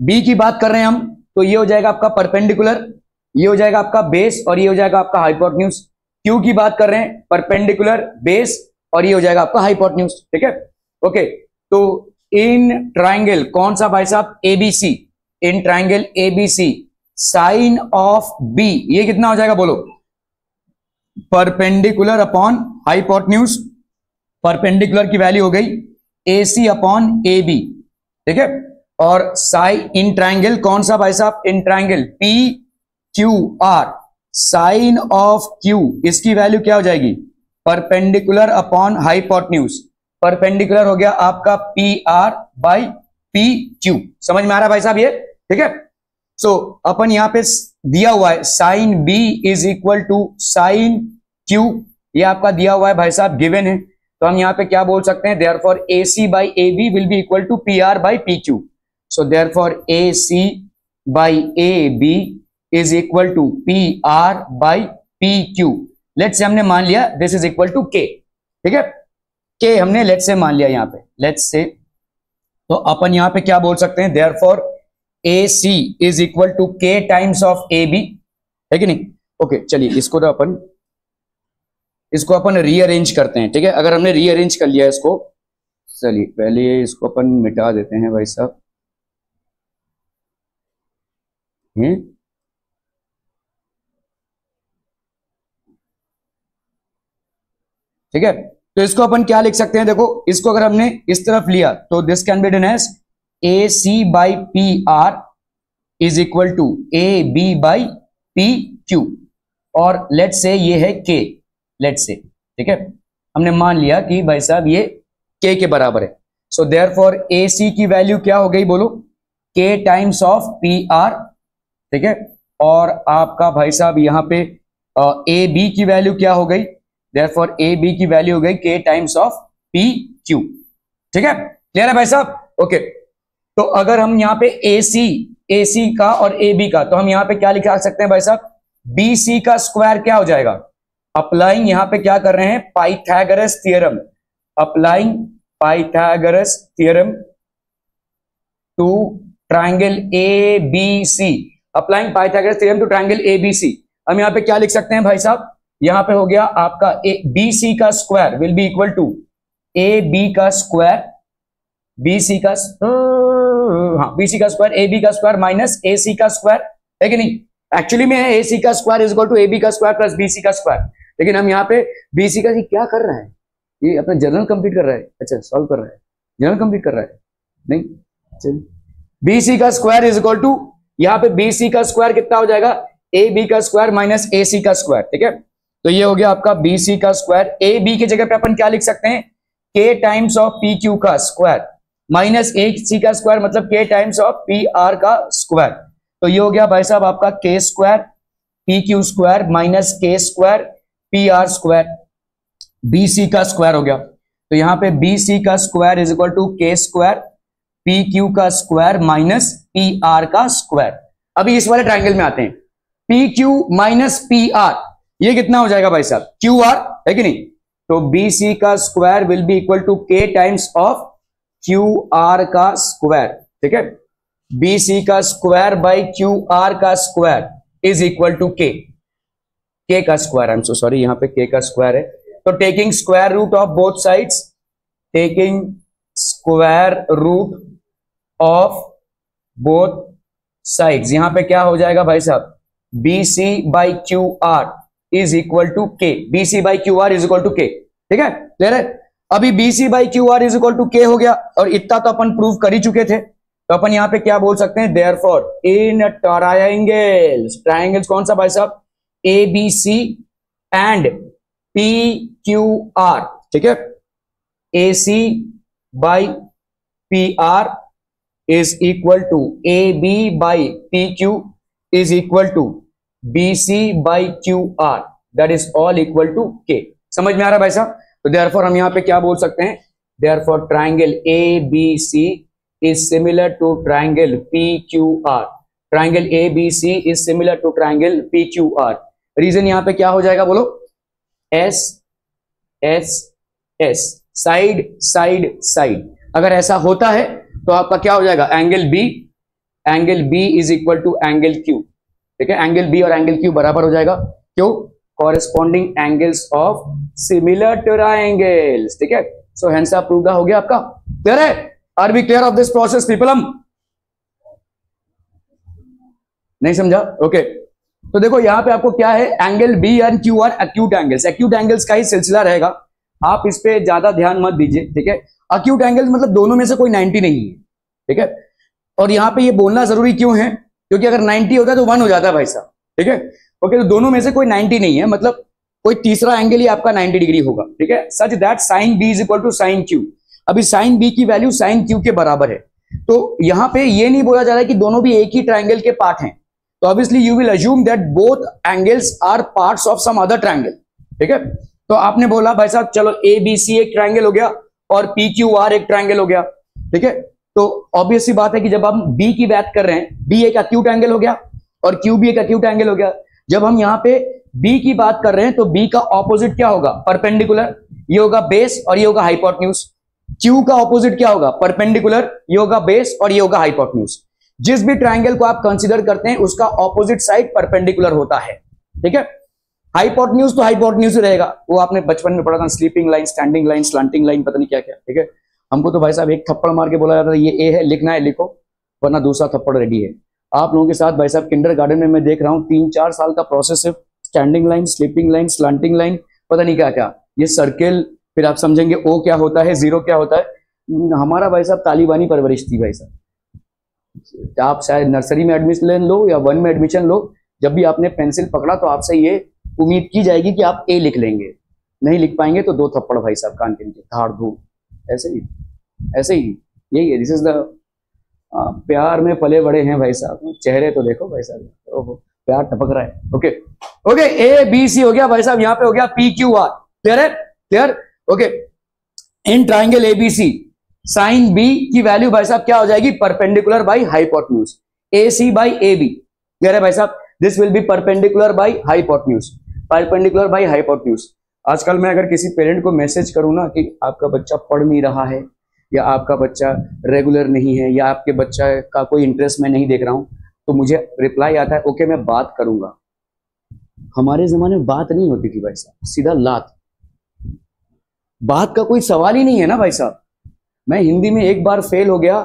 बी की बात कर रहे हैं हम तो ये हो जाएगा आपका परपेंडिकुलर ये हो जाएगा आपका बेस और ये हो जाएगा आपका हाइपोटन्यूज क्यू की बात कर रहे हैं परपेंडिकुलर बेस और ये हो जाएगा आपका हाइपोटन्यूज ठीक है? ओके तो इन ट्राइंगल कौन सा भाई साहब? ABC in triangle ABC sine of B ये कितना हो जाएगा बोलो? परपेंडिकुलर अपॉन हाइपोटन्यूज परपेंडिकुलर की वैल्यू हो गई ए सी अपॉन ए बी ठीक है? और साई इन ट्राइंगल कौन सा भाई साहब? In triangle P Q R sine of Q इसकी वैल्यू क्या हो जाएगी? परपेंडिकुलर अपॉन हाइपोटन्यूज परपेंडिकुलर हो गया आपका P R by P Q समझ में आ रहा है भाई साहब ये? ठीक है? सो अपन यहाँ पे दिया हुआ है sine B is equal to sine Q ये आपका दिया हुआ है भाई साहब गिवन है। तो हम यहाँ पे क्या बोल सकते हैं? Therefore A C by A B will be equal to P R by P Q so therefore A C by A B is equal to P R by P Q let say हमने मान लिया this is equal to K ठीक है? के हमने late से मान लिया यहाँ पे लेट से। तो अपन यहाँ पे क्या बोल सकते हैं? Therefore A C is equal to K times of A B है कि नहीं? ओके चलिए, इसको तो अपन इसको अपन रीअरेंज करते हैं, ठीक है? अगर हमने रीअरेंज कर लिया इसको, चलिए, पहले इसको अपन मिटा देते हैं भाई साहब। ठीक है? तो इसको अपन क्या लिख सकते हैं? देखो, इसको अगर हमने इस तरफ़ लिया तो this can be done as A C by P R is equal to A B by P Q और लेट से ये है के लेट से ठीक है? हमने मान लिया कि भाई साहब, ये के के बराबर है। सो देयर फॉर ए सी की वैल्यू क्या हो गई बोलो? के टाइम्स ऑफ़ पी आर ठीक है? और आपका भाई साहब यहाँ पे ए बी की वैल्यू क्या हो गई? देयर फॉर ए बी की वैल्यू हो गई के टाइम्स ऑफ़ पी क्यू ठीक है? क्लियर है भाई साहब? ओके तो अगर हम यहाँ पे ए सी ए सी का और ए बी का तो हम यहाँ पे क्या लिखा सकते हैं भाई साहब? बी सी का स्क्वायर क्या हो जाएगा? अप्लाइंग यहाँ पे क्या कर रहे हैं? Pythagoras theorem applying Pythagoras theorem to triangle A B C applying Pythagoras theorem to triangle A B C हम यहाँ पे क्या लिख सकते हैं भाई साहब? यहाँ पे हो गया आपका ए बी सी का square will be equal to A B का स्क्वायर बी सी का हाँ बी सी का स्क्वायर ए बी का स्क्वायर माइनस ए सी का स्क्वायर है कि नहीं एक्चुअली में है ए सी का square is equal to A B का स्क्वायर प्लस बी सी का स्क्वायर लेकिन हम यहाँ पे बी सी का क्या कर रहा है ये अपना जर्नल कंप्लीट कर रहा है अच्छा सॉल्व कर रहा है जर्नल कंप्लीट कर रहा है नहीं चलिए बी सी का स्क्वायर इज़ इक्वल टू यहाँ पे बी सी का स्क्वायर कितना हो जाएगा ए बी का स्क्वायर माइनस ए सी का स्क्वायर ठीक है तो ये हो गया आपका सी का स्क्वायर ए बी की जगह पे अपन क्या लिख सकते हैं? K times of P Q का स्क्वायर माइनस ए सी का स्क्वायर मतलब K times of P R का स्क्वायर तो ये हो गया भाई साहब आपका K square P Q square minus K square P R square B C का स्क्वायर हो गया. तो यहाँ पे सी का square is equal to K square P Q का स्क्वायर माइनस पी आर का स्क्वायर अभी इस वाले ट्राइंगल में आते हैं. P Q minus P R ये कितना हो जाएगा भाई साहब? क्यू आर है कि नहीं? तो बी सी का square will be equal to K times of Q R का स्क्वायर ठीक है? बी सी का स्क्वायर बाई क्यू आर का square is equal to K K का square I am so sorry यहाँ पे के का स्क्वायर है। तो taking square root of both sides taking square root of both sides यहाँ पे क्या हो जाएगा भाई साहब? B C by Q R is equal to K B C by Q R is equal to K ठीक है? क्लियर है? अभी B C by Q R is equal to K हो गया और इतना तो अपन प्रूव कर ही चुके थे। तो अपन यहाँ पे क्या बोल सकते हैं? Therefore in triangles triangles कौन सा भाई साहब? A B C and P Q R ठीक है? A C by P R is equal to A B by P Q is equal to B C by Q R that is all equal to K समझ में आ रहा है भाई साहब? तो देयरफॉर हम यहाँ पे क्या बोल सकते हैं? Therefore triangle A B C is similar to triangle P Q R triangle A B C is similar to triangle P Q R reason यहाँ पे क्या हो जाएगा बोलो? S S S side side side अगर ऐसा होता है तो आपका क्या हो जाएगा? Angle B angle B is equal to angle Q ठीक है? एंगल बी और एंगल क्यू बराबर हो जाएगा। क्यों? Corresponding angles of similar triangles ठीक है? सो हेंस प्रूव हो गया आपका। क्लियर है? Are be clear of this process people हम नहीं समझा? ओके तो देखो, यहाँ पे आपको क्या है? Angle B and Q are acute angles acute angles का ही सिलसिला रहेगा। आप इस पे ज़्यादा ध्यान मत दीजिए, ठीक है? अक्यूट एंगल्स मतलब दोनों में से कोई 90 नहीं है, ठीक है? और यहाँ पे ये बोलना ज़रूरी क्यों है? क्योंकि अगर 90 होता तो वन हो जाता भाई साहब, ठीक है? ओके तो दोनों में से कोई 90 नहीं है मतलब कोई तीसरा एंगल ही आपका 90 डिग्री होगा, ठीक है? Such that sine B is equal to sine Q अभी साइन बी की वैल्यू साइन क्यू के बराबर है। तो यहाँ पे ये नहीं बोला जा रहा है कि दोनों भी एक ही ट्राइंगल के पार्ट हैं। तो obviously you will assume that both angles are parts of some other triangle ठीक है? तो आपने बोला भाई साहब, चलो ए बी सी एक ट्राइंगल हो गया और पी क्यू आर एक ट्राइंगल हो गया, ठीक है? तो ऑब्वियसली बात है कि जब हम बी की बात कर रहे हैं बी एक अक्यूट एंगल हो गया और क्यू भी एक अक्यूट एंगल हो गया। जब हम यहाँ पे बी की बात कर रहे हैं तो बी का ऑपोजिट क्या होगा? परपेंडिकुलर ये होगा बेस और ये होगा हाइपोटन्यूज क्यू का ऑपोजिट क्या होगा? परपेंडिकुलर ये होगा बेस और ये होगा हाइपोटन्यूज जिस भी ट्राइंगल को आप कंसिडर करते हैं, उसका ऑपोजिट साइड परपेंडिकुलर होता है। ठीक है? हाइपोटन्यूज तो हाइपोटन्यूज रहेगा। वो आपने बचपन में पढ़ा था sleeping line standing line slanting line पता नहीं क्या क्या ठीक है? हमको तो भाई साहब एक थप्पड़ मार के बोला जाता है ये ए है, लिखना है, लिखो, वरना दूसरा थप्पड़ रेडी है. आप लोगों के साथ भाई साहब किंडर गार्डन में मैं देख रहा हूँ, तीन चार साल का प्रोसेस है standing line sleeping line slanting line पता नहीं क्या क्या ये सर्किल फिर आप समझेंगे ओ क्या होता है ज़ीरो क्या होता है। हमारा भाई साहब तालिबानी परवरिश थी भाई साहब। आप शायद नर्सरी में एडमिशन लो या वन में एडमिशन लो, जब भी आपने पेंसिल पकड़ा तो आपसे ये उम्मीद की जाएगी कि आप ए लिख लेंगे। नहीं लिख पाएँगे तो दो थप्पड़ भाई साहब कान के धाड़ धूड़ ऐसे ही ऐसे ही, यही है दिस इज़ द प्यार में पले बड़े हैं भाई साहब। चेहरे तो देखो भाई साहब, ओहो, प्यार टपक रहा है। Okay okay A B C हो गया भाई साहब, यहाँ पे हो गया पी क्यू आर क्लियर है? Clear okay in triangle ABC sine B की वैल्यू भाई साहब क्या हो जाएगी? Perpendicular by hypotenuse A C by A B clear है भाई साहब? This will be perpendicular by hypotenuse perpendicular by hypotenuse आजकल मैं अगर किसी पेरेंट को मैसेज करूँ ना कि आपका बच्चा पढ़ नहीं रहा है, या आपका बच्चा रेगुलर नहीं है, या आपके बच्चा का कोई इंटरेस्ट मैं नहीं देख रहा हूँ तो मुझे रिप्लाई आता है ओके मैं बात करूँगा। हमारे जमाने में बात नहीं होती थी भाई साहब, सीधा लात। बात का कोई सवाल ही नहीं है ना भाई साहब। मैं हिंदी में एक बार फेल हो गया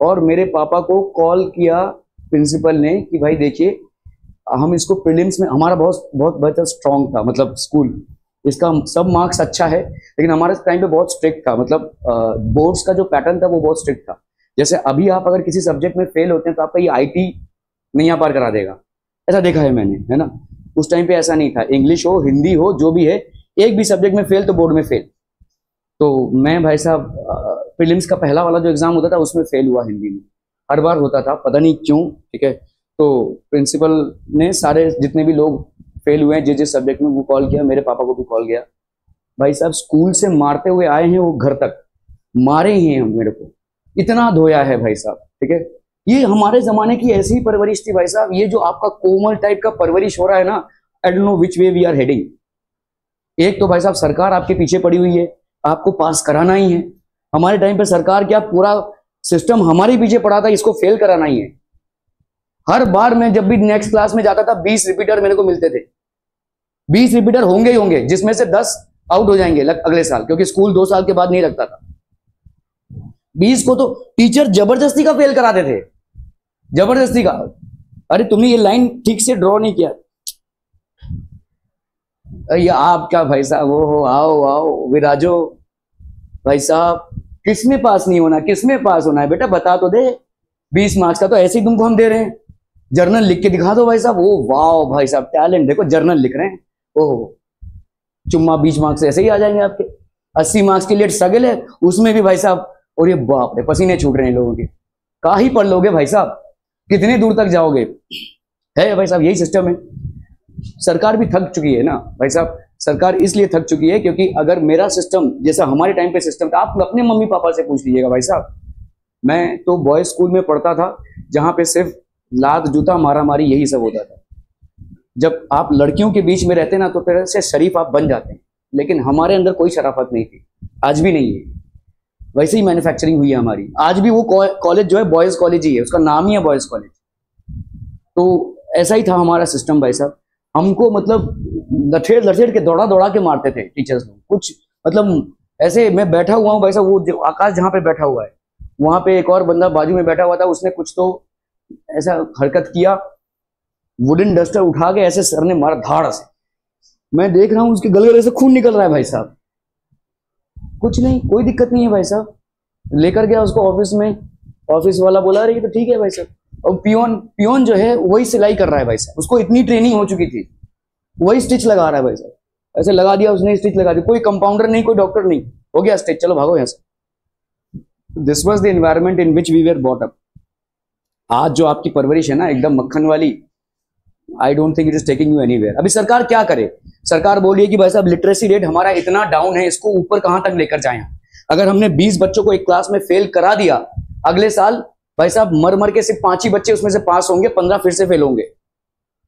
और मेरे पापा को कॉल किया प्रिंसिपल ने कि, भाई देखिए, हम इसको प्रीलिम्स में, हमारा बहुत बहुत बहुत स्ट्रांग था मतलब स्कूल इसका सब मार्क्स अच्छा है, लेकिन हमारे टाइम पे बहुत स्ट्रिक्ट था। मतलब बोर्ड्स का जो पैटर्न था वो बहुत स्ट्रिक्ट था। जैसे अभी आप अगर किसी सब्जेक्ट में फेल होते हैं तो आपका ये आईटी नहीं पार करा देगा। ऐसा देखा है मैंने, है ना? उस टाइम पे ऐसा नहीं था। इंग्लिश हो हिंदी हो, जो भी है, एक भी सब्जेक्ट में फेल तो बोर्ड में फेल तो मैं भाई साहब प्रीलिम्स का पहला वाला जो एग्ज़ाम होता था, उसमें फेल हुआ हिंदी में। हर बार होता था, पता नहीं क्यों, ठीक है? तो प्रिंसिपल ने सारे जितने भी लोग फेल हुए हैं, जिस जिस सब्जेक्ट में वो कॉल किया, मेरे पापा को भी कॉल किया। भाई साहब स्कूल से मारते हुए आए हैं वो घर तक। मारे ही हैं मेरे को। इतना धोया है भाई साहब, ठीक है? ये हमारे जमाने की ऐसी परवरिश थी भाई साहब। ये जो आपका कोमल टाइप का परवरिश हो रहा है ना I don't know which way we are heading एक तो भाई साहब, सरकार आपके पीछे पड़ी हुई है। आपको पास कराना ही है। हमारे टाइम पे सरकार क्या पूरा सिस्टम हमारे पीछे पड़ा था, इसको फेल कराना ही है। हर बार मैं जब भी नेक्स्ट क्लास में जाता था, बीस रिपीटर मेरे को मिलते थे। बीस रिपीटर होंगे ही होंगे, जिसमें से दस आउट हो जाएँगे अगले साल, क्योंकि स्कूल दो साल के बाद नहीं रखता था। बीस को तो टीचर ज़बरदस्ती का फेल कराते थे। ज़बरदस्ती का। अरे तुमने ये लाइन ठीक से ड्रॉ नहीं किया। ये आप क्या भाई साहब वो हो आओ आओ, विराजो। भाई साहब, किसमें पास नहीं होना, किसमें पास होना है? बेटा बता तो दे। बीस मार्क्स का तो ऐसे ही तुमको हम दे रहे हैं। जर्नल लिख के दिखा दो भाई साहब। वो वाओ, भाई साहब टैलेंट देखो, जर्नल लिख रहे हैं। ओहो। चुम्मा बीस मार्क्स ऐसे ही आ जाएँगे आपके। अस्सी मार्क्स के लिए स्ट्रगल है। उसमें भी भाई साहब, और ये बाप रे, पसीने छूट रहे हैं लोगों के। का ही पढ़ लोगे भाई साहब? कितने दूर तक जाओगे? है भाई साहब, यही सिस्टम है। सरकार भी थक चुकी है ना भाई साहब। सरकार इसलिए थक चुकी है क्योंकि अगर मेरा सिस्टम जैसा हमारे टाइम पे सिस्टम था, आप अपने मम्मी पापा से पूछ लीजिएगा भाई साहब। मैं तो बॉयज़ स्कूल में पढ़ता था, जहाँ पे सिर्फ़ लात जूता मारा मारी यही सब होता था। जब आप लड़कियों के बीच में रहते ना तो फिर से शरीफ आप बन जाते हैं। लेकिन हमारे अंदर कोई शराफत नहीं थी। आज भी नहीं है। वैसे ही मैन्युफैक्चरिंग हुई है हमारी। आज भी वो कॉलेज जो है बॉयज़ कॉलेज ही है। उसका नाम ही है बॉयज़ कॉलेज तो ऐसा ही था हमारा सिस्टम भाई साहब। हमको मतलब लठेड़ लठेड़ के, दौड़ा दौड़ा के मारते थे टीचर्स लोग। कुछ मतलब ऐसे मैं बैठा हुआ हूँ भाई साहब, वो आकाश जहाँ पे बैठा हुआ है, वहाँ पे एक और बंदा बाजू में बैठा हुआ था, उसने कुछ तो ऐसा हरकत किया। वुडन डस्टर उठा के ऐसे सर ने मारा धाड़ से। मैं देख रहा हूँ उसके गलगले से खून निकल रहा है भाई साहब। कुछ नहीं, कोई दिक्कत नहीं है भाई साहब। लेकर गया उसको ऑफ़िस में। ऑफ़िस वाला बोला रही तो ठीक है भाई साहब। और पियोन पियोन जो है, वही सिलाई कर रहा है भाई साहब। उसको इतनी ट्रेनिंग हो चुकी थी। वही स्टिच लगा रहा है भाई साहब। ऐसे लगा दिया उसने स्टिच लगा दी कोई कंपाउंडर नहीं, कोई डॉक्टर नहीं। हो गया स्टिच चलो, भागो यहाँ से। This was the environment in which we were bought up आज जो आपकी परवरिश है ना, एकदम मक्खन वाली I don't think it is taking you any अभी सरकार क्या करे? सरकार बोलिए कि भाई साहब लिटरेसी रेट हमारा इतना डाउन है, इसको ऊपर कहाँ तक लेकर जाए अगर हमने 20 बच्चों को एक क्लास में फेल करा दिया, अगले साल भाई साहब मर मर के सिर्फ़ पाँच ही बच्चे उसमें से पास होंगे, पंद्रह फिर से फेल होंगे।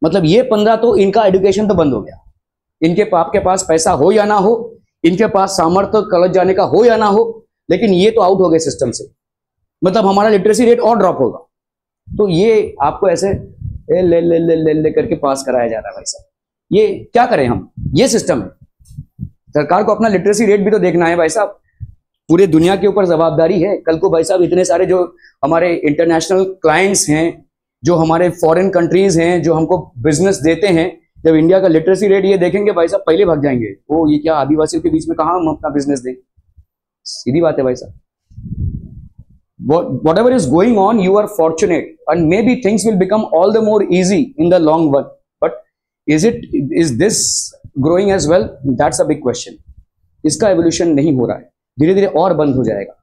मतलब ये पंद्रह तो इनका एडुकेशन तो बंद हो गया। इनके आपके पास पैसा हो या ना हो, इनके पास सामर्थ्य कॉलेज जाने का हो या ना हो, लेकिन ये तो आउट हो गए सिस्टम से। मतलब हमारा लिटरेसी रेट और ड्रॉप होगा। तो ये आपको ऐसे ले ले ले ले ले करके पास कराया जा रहा है भाई साहब। ये क्या करें हम? ये सिस्टम है। सरकार को अपना लिटरेसी रेट भी तो देखना है भाई साहब। पूरे दुनिया के ऊपर जवाबदारी है। कल को भाई साहब इतने सारे जो हमारे इंटरनेशनल क्लाइंट्स हैं, जो हमारे फॉरेन कंट्रीज़ हैं, जो हमको बिज़नेस देते हैं, जब इंडिया का लिटरेसी रेट ये देखेंगे भाई साहब, पहले भाग जाएँगे। वो ये क्या आदिवासियों के बीच में कहा हम अपना बिज़नेस दें? सीधी बात है भाई साहब। Whatever is going on, you are fortunate. And maybe things will become all the more easy in the long run. Is it is this growing as well that's a big question इसका evolution नहीं हो रहा है। धीरे धीरे और बंद हो जाएगा।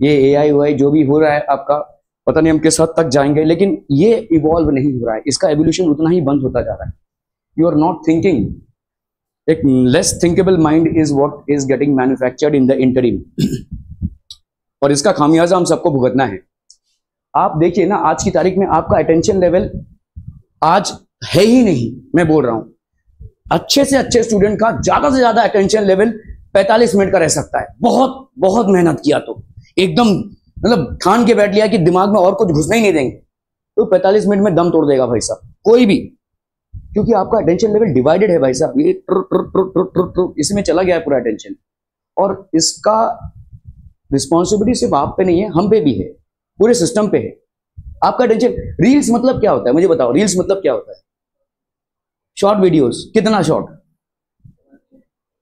ये ए आई वाई जो भी हो रहा है आपका, पता नहीं हम किस हद तक जाएँगे, लेकिन ये इवॉल्व नहीं हो रहा है। इसका एवोल्यूशन उतना ही बंद होता जा रहा है। यू आर नॉट थिंकिंग एक less thinkable mind is what is getting manufactured in the interim और इसका खामियाजा हम सबको भुगतना है। आप देखिए ना, आज की तारीख में आपका अटेंशन लेवल आज है ही नहीं, मैं बोल रहा हूँ। अच्छे से अच्छे स्टूडेंट का ज़्यादा से ज़्यादा अटेंशन लेवल 45 मिनट का रह सकता है। बहुत बहुत मेहनत किया तो। एकदम मतलब ठान के बैठ लिया कि दिमाग में और कुछ घुसना ही नहीं देंगे। तो 45 मिनट में दम तोड़ देगा भाई साहब। कोई भी। क्योंकि आपका अटेंशन लेवल डिवाइडेड है भाई साहब। ये इसमें चला गया है पूरा अटेंशन और इसका रिस्पॉन्सिबिलिटी सिर्फ़ आप पे नहीं है, हम पे भी है, पूरे सिस्टम पे है। आपका टेंशन रील्स मतलब क्या होता है? मुझे बताओ रील्स मतलब क्या होता है? शॉर्ट वीडियोस कितना शॉर्ट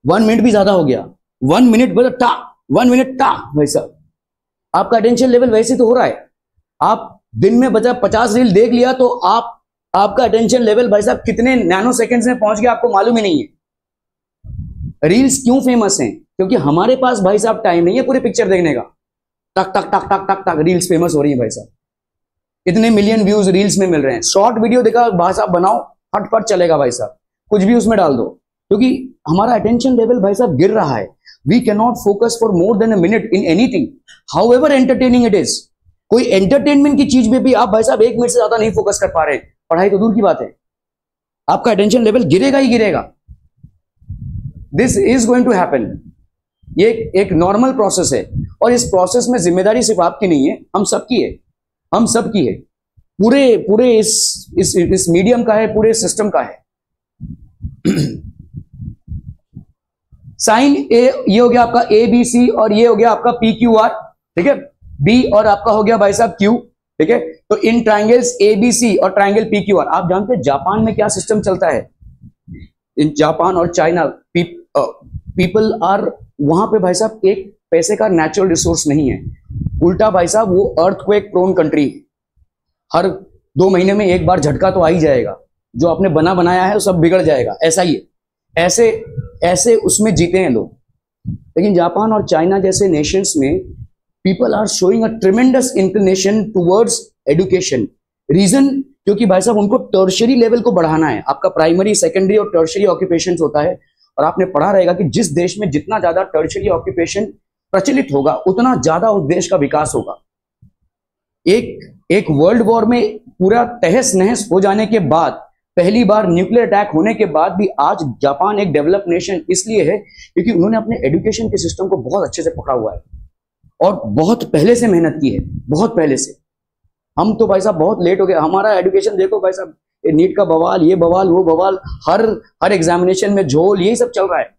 वन मिनट भी ज़्यादा हो गया। वन मिनट मतलब टा वन मिनट टा वैसा आपका अटेंशन लेवल वैसे तो हो रहा है। आप दिन में बचा पचास रील देख लिया तो आप, आपका अटेंशन लेवल भाई साहब कितने नैनो सेकंड्स में पहुँच गया आपको मालूम ही नहीं है। रील्स क्यों फ़ेमस हैं? क्योंकि हमारे पास भाई साहब टाइम नहीं है पूरी पिक्चर देखने का। टक टक टक टक टक टक रील्स फ़ेमस हो रही है भाई साहब। इतने मिलियन व्यूज़ रील्स में मिल रहे हैं। शॉर्ट वीडियो देखा, भाई साहब बनाओ फट फट चलेगा भाई साहब। कुछ भी उसमें डाल दो। क्योंकि हमारा अटेंशन लेवल भाई साहब गिर रहा है। We can not focus for more than a minute in anything however entertaining it is कोई एंटरटेनमेंट की चीज़ में भी आप भाई साहब एक मिनट से ज़्यादा नहीं फोकस कर पा रहे पढ़ाई तो दूर की बात है। आपका अटेंशन लेवल गिरेगा ही गिरेगा। This is going to happen ये एक नॉर्मल प्रोसेस है। और इस प्रोसेस में ज़िम्मेदारी सिर्फ़ आपकी नहीं है, हम सबकी है। हम सबकी है। पूरे पूरे इस इस इस मीडियम का है, पूरे सिस्टम का है। साइन ए ये हो गया आपका ए बी सी और ये हो गया आपका पी क्यू आर ठीक है? बी और आपका हो गया भाई साहब क्यू ठीक है? तो इन ट्राइंगल्स ए बी सी और ट्राइंगल पी क्यू आर आप जानते हैं जापान में क्या सिस्टम चलता है? इन जापान और चाइना पीपल आर वहाँ पे भाई साहब एक पैसे का नेचुरल रिसोर्स नहीं है। उल्टा भाई साहब, वो अर्थ को एक प्रोन कंट्री हर दो महीने में एक बार झटका तो आ ही जाएगा। जो आपने बना बनाया है, वो सब बिगड़ जाएगा। ऐसा ही है। ऐसे ऐसे उसमें जीते हैं लोग। लेकिन जापान और चाइना जैसे नेशंस में people are showing a tremendous inclination towards education reason क्योंकि भाई साहब, उनको टर्शरी लेवल को बढ़ाना है। आपका प्राइमरी सेकेंडरी और टर्शरी ऑक्यूपेशन होता है। और आपने पढ़ा रहेगा कि जिस देश में जितना ज़्यादा टर्शरी ऑक्यूपेशन प्रचलित होगा, उतना ज़्यादा उस देश का विकास होगा। एक एक वर्ल्ड वॉर में पूरा तहस नहस हो जाने के बाद, पहली बार न्यूक्लियर अटैक होने के बाद भी आज जापान एक डेवलप नेशन इसलिए है क्योंकि उन्होंने अपने एजुकेशन के सिस्टम को बहुत अच्छे से पकड़ा हुआ है। और बहुत पहले से मेहनत की है, बहुत पहले से। हम तो भाई साहब बहुत लेट हो गए, हमारा एजुकेशन देखो भाई साहब नीट का बवाल, ये बवाल, वो बवाल, हर हर एग्जामिनेशन में झोल, यही सब चल रहा है।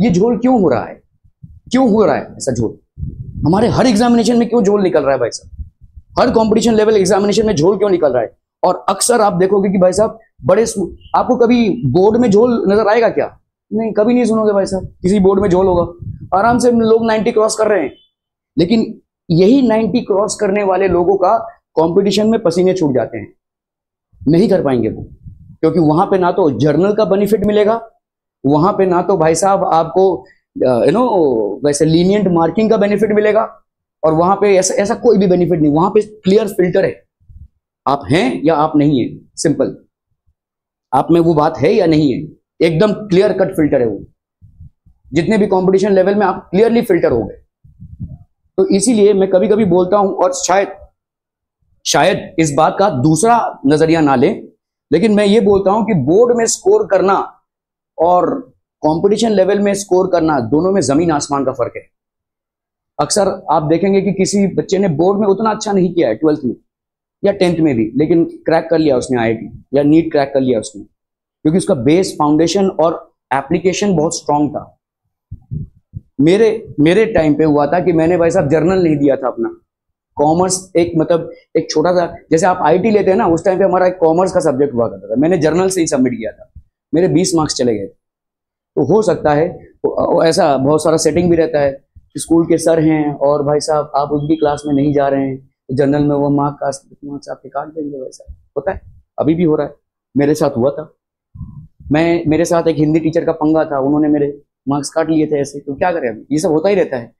ये झोल क्यों हो रहा है? क्यों हो रहा है ऐसा झोल? हमारे हर एग्जामिनेशन में क्यों झोल निकल रहा है भाई साहब? हर कंपटीशन लेवल एग्जामिनेशन में झोल क्यों निकल रहा है? और अक्सर आप देखोगे कि भाई साहब, बड़े आपको कभी बोर्ड में झोल नज़र आएगा क्या? नहीं, कभी नहीं सुनोगे भाई साहब। किसी बोर्ड में झोल होगा। आराम से लोग 90 क्रॉस कर रहे हैं। लेकिन यही 90 क्रॉस करने वाले लोगों का कंपटीशन में पसीने छूट जाते हैं। नहीं कर पाएँगे वो। क्योंकि वहाँ पे ना तो जर्नल का बेनिफिट मिलेगा, वहाँ पे ना तो भाई साहब आपको यू नो वैसे लीनियंट मार्किंग का बेनिफिट मिलेगा, और वहाँ पे ऐसा ऐसा कोई भी बेनिफिट नहीं। वहाँ पे क्लियर फ़िल्टर है। आप हैं या आप नहीं है? सिंपल आप में वो बात है या नहीं है? एकदम क्लियर कट फ़िल्टर है वो। जितने भी कंपटीशन लेवल में आप क्लियरली फ़िल्टर हो गए। तो इसीलिए मैं कभी कभी बोलता हूँ, और शायद शायद इस बात का दूसरा नज़रिया ना लें, लेकिन मैं ये बोलता हूँ कि बोर्ड में स्कोर करना और कंपटीशन लेवल में स्कोर करना दोनों में ज़मीन आसमान का फ़र्क है। अक्सर आप देखेंगे कि किसी बच्चे ने बोर्ड में उतना अच्छा नहीं किया है ट्वेल्थ में, या टेंथ में भी, लेकिन क्रैक कर लिया उसने आई या नीट क्रैक कर लिया उसने, क्योंकि उसका बेस फाउंडेशन और एप्लीकेशन बहुत स्ट्रांग था। मेरे मेरे टाइम पे हुआ था कि मैंने भाई साहब जर्नल नहीं दिया था अपना। कॉमर्स एक मतलब एक छोटा सा, जैसे आप आईटी लेते हैं ना, उस टाइम पे हमारा एक कॉमर्स का सब्जेक्ट हुआ करता था। मैंने जर्नल से ही सबमिट किया था। मेरे बीस मार्क्स चले गए। तो हो सकता है तो ऐसा बहुत सारा सेटिंग भी रहता है स्कूल के सर हैं और भाई साहब, आप उनकी क्लास में नहीं जा रहे हैं। जर्नल में वो मार्क का मार्क्स आपके काट देंगे वैसा होता है। अभी भी हो रहा है। मेरे साथ हुआ था। मैं, मेरे साथ एक हिंदी टीचर का पंगा था। उन्होंने मेरे मार्क्स काट लिए थे ऐसे। तो क्या करें अभी? ये सब होता ही रहता है।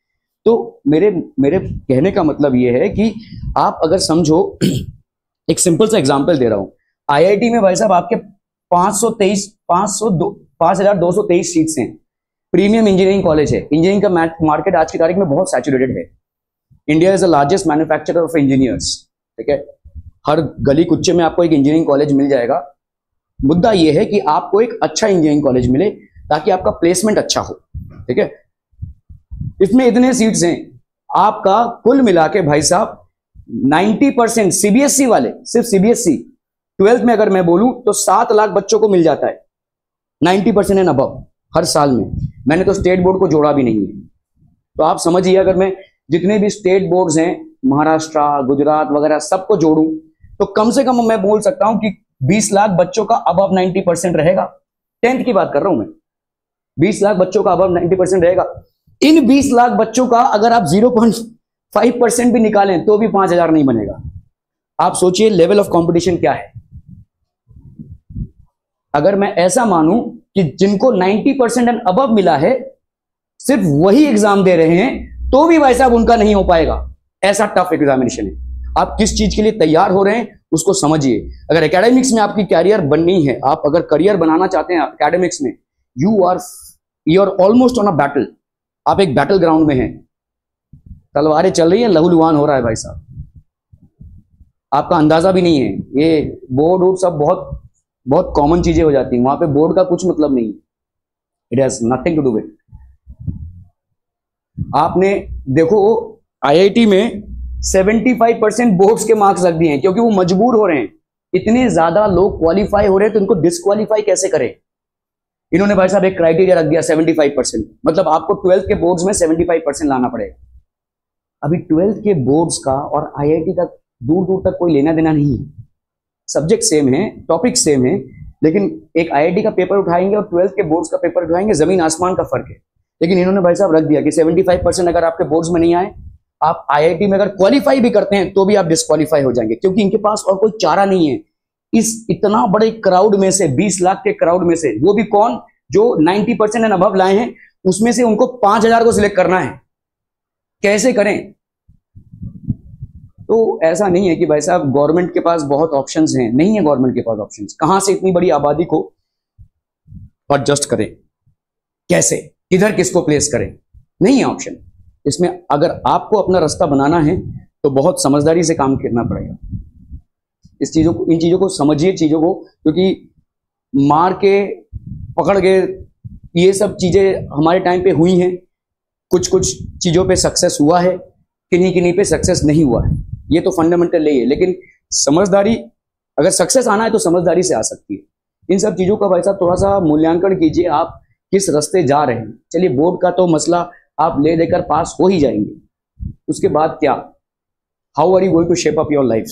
तो मेरे मेरे कहने का मतलब ये है कि आप अगर समझो, एक सिंपल सा एग्ज़ाम्पल दे रहा हूँ। आईआईटी में भाई साहब आपके पाँच सौ तेईस, पाँच सौ दो, पाँच हज़ार दो सौ तेईस सीट्स हैं। प्रीमियम इंजीनियरिंग कॉलेज है। इंजीनियरिंग का मार्केट आज की तारीख में बहुत सैचुरेटेड है। India is the largest manufacturer of engineers ठीक है? हर गली कुच्चे में आपको एक इंजीनियरिंग कॉलेज मिल जाएगा। मुद्दा यह है कि आपको एक अच्छा इंजीनियरिंग कॉलेज मिले, ताकि आपका प्लेसमेंट अच्छा हो, ठीक है? इसमें इतने सीट्स हैं। आपका कुल मिला के भाई साहब 90 परसेंट सीबीएसई वाले, सिर्फ़ सीबीएसई ट्वेल्थ में अगर मैं बोलूँ तो सात लाख बच्चों को मिल जाता है। 90 परसेंट एंड अब हर साल में। मैंने तो स्टेट बोर्ड को जोड़ा भी नहीं है। तो आप समझिए, अगर मैं जितने भी स्टेट बोर्ड्स हैं, महाराष्ट्र, गुजरात वगैरह, सबको जोड़ू तो कम से कम मैं बोल सकता हूँ कि 20 लाख बच्चों का अब 90 परसेंट रहेगा। टेंथ की बात कर रहा हूँ मैं। 20 लाख बच्चों का अब 90 परसेंट रहेगा। इन 20 लाख बच्चों का अगर आप 0.5 परसेंट भी निकालें तो भी पाँच हज़ार नहीं बनेगा। आप सोचिए लेवल ऑफ़ कंपटीशन क्या है? अगर मैं ऐसा मानूं कि जिनको 90 परसेंट एंड अब मिला है, सिर्फ़ वही एग्ज़ाम दे रहे हैं तो भी भाई साहब उनका नहीं हो पाएगा। ऐसा टफ एग्जामिनेशन है। आप किस चीज़ के लिए तैयार हो रहे हैं, उसको समझिए। अगर एकेडमिक्स में आपकी कैरियर बननी है, आप अगर करियर बनाना चाहते हैं एकेडमिक्स में you are you are almost on a battle आप एक बैटल ग्राउंड में हैं। तलवारें चल रही है, लहूलुहान हो रहा है भाई साहब। आपका अंदाज़ा भी नहीं है। ये बोर्ड वोर्ड सब बहुत बहुत कॉमन चीज़ें हो जाती हैं। वहाँ पे बोर्ड का कुछ मतलब नहीं it has nothing to do with आपने देखो आईआईटी में 75 परसेंट बोर्ड्स के मार्क्स रख दिए हैं, क्योंकि वो मजबूर हो रहे हैं। इतने ज़्यादा लोग क्वालिफाई हो रहे हैं तो इनको डिस्कालीफाई कैसे करें? इन्होंने भाई साहब एक क्राइटेरिया रख दिया 75 परसेंट मतलब आपको ट्वेल्थ के बोर्ड्स में 75 परसेंट लाना पड़ेगा। अभी ट्वेल्थ के बोर्ड्स का और आईआईटी का दूर दूर तक कोई लेना देना नहीं है। सब्जेक्ट सेम है टॉपिक सेम है, लेकिन एक आईआईटी का पेपर उठाएँगे और ट्वेल्थ के बोर्ड्स का पेपर उठाएँगे, ज़मीन आसमान का फ़र्क है। लेकिन इन्होंने भाई साहब रख दिया कि 75 परसेंट अगर आपके बोर्ड्स में नहीं आए, आप आईआईटी में अगर क्वालिफाई भी करते हैं तो भी आप डिस्कालीफाई हो जाएँगे, क्योंकि इनके पास और कोई चारा नहीं है। इस इतना बड़े क्राउड में से 20 लाख के क्राउड में से, वो भी कौन? जो 90 परसेंट एंड अबव लाए हैं, उसमें से उनको पाँच हज़ार को सिलेक्ट करना है। कैसे करें? तो ऐसा नहीं है कि भाई साहब गवर्नमेंट के पास बहुत ऑप्शंस हैं। नहीं है गवर्नमेंट के पास ऑप्शंस कहाँ से इतनी बड़ी आबादी को एडजस्ट करें? कैसे? किधर किसको प्लेस करें? नहीं है ऑप्शन इसमें अगर आपको अपना रास्ता बनाना है तो बहुत समझदारी से काम करना पड़ेगा। इस चीज़ों को, इन चीज़ों को समझिए, चीज़ों को, क्योंकि मार के पकड़ के ये सब चीज़ें हमारे टाइम पे हुई हैं। कुछ कुछ चीज़ों पे सक्सेस हुआ है किन्हीं किन्हीं पे सक्सेस नहीं हुआ है। ये तो फंडामेंटल नहीं है, लेकिन समझदारी, अगर सक्सेस आना है तो समझदारी से आ सकती है। इन सब चीज़ों का भाई साहब थोड़ा सा मूल्यांकन कीजिए आप, किस रास्ते जा रहे हैं। चलिए बोर्ड का तो मसला आप ले देकर पास हो ही जाएँगे। उसके बाद क्या? How are you going to shape up your life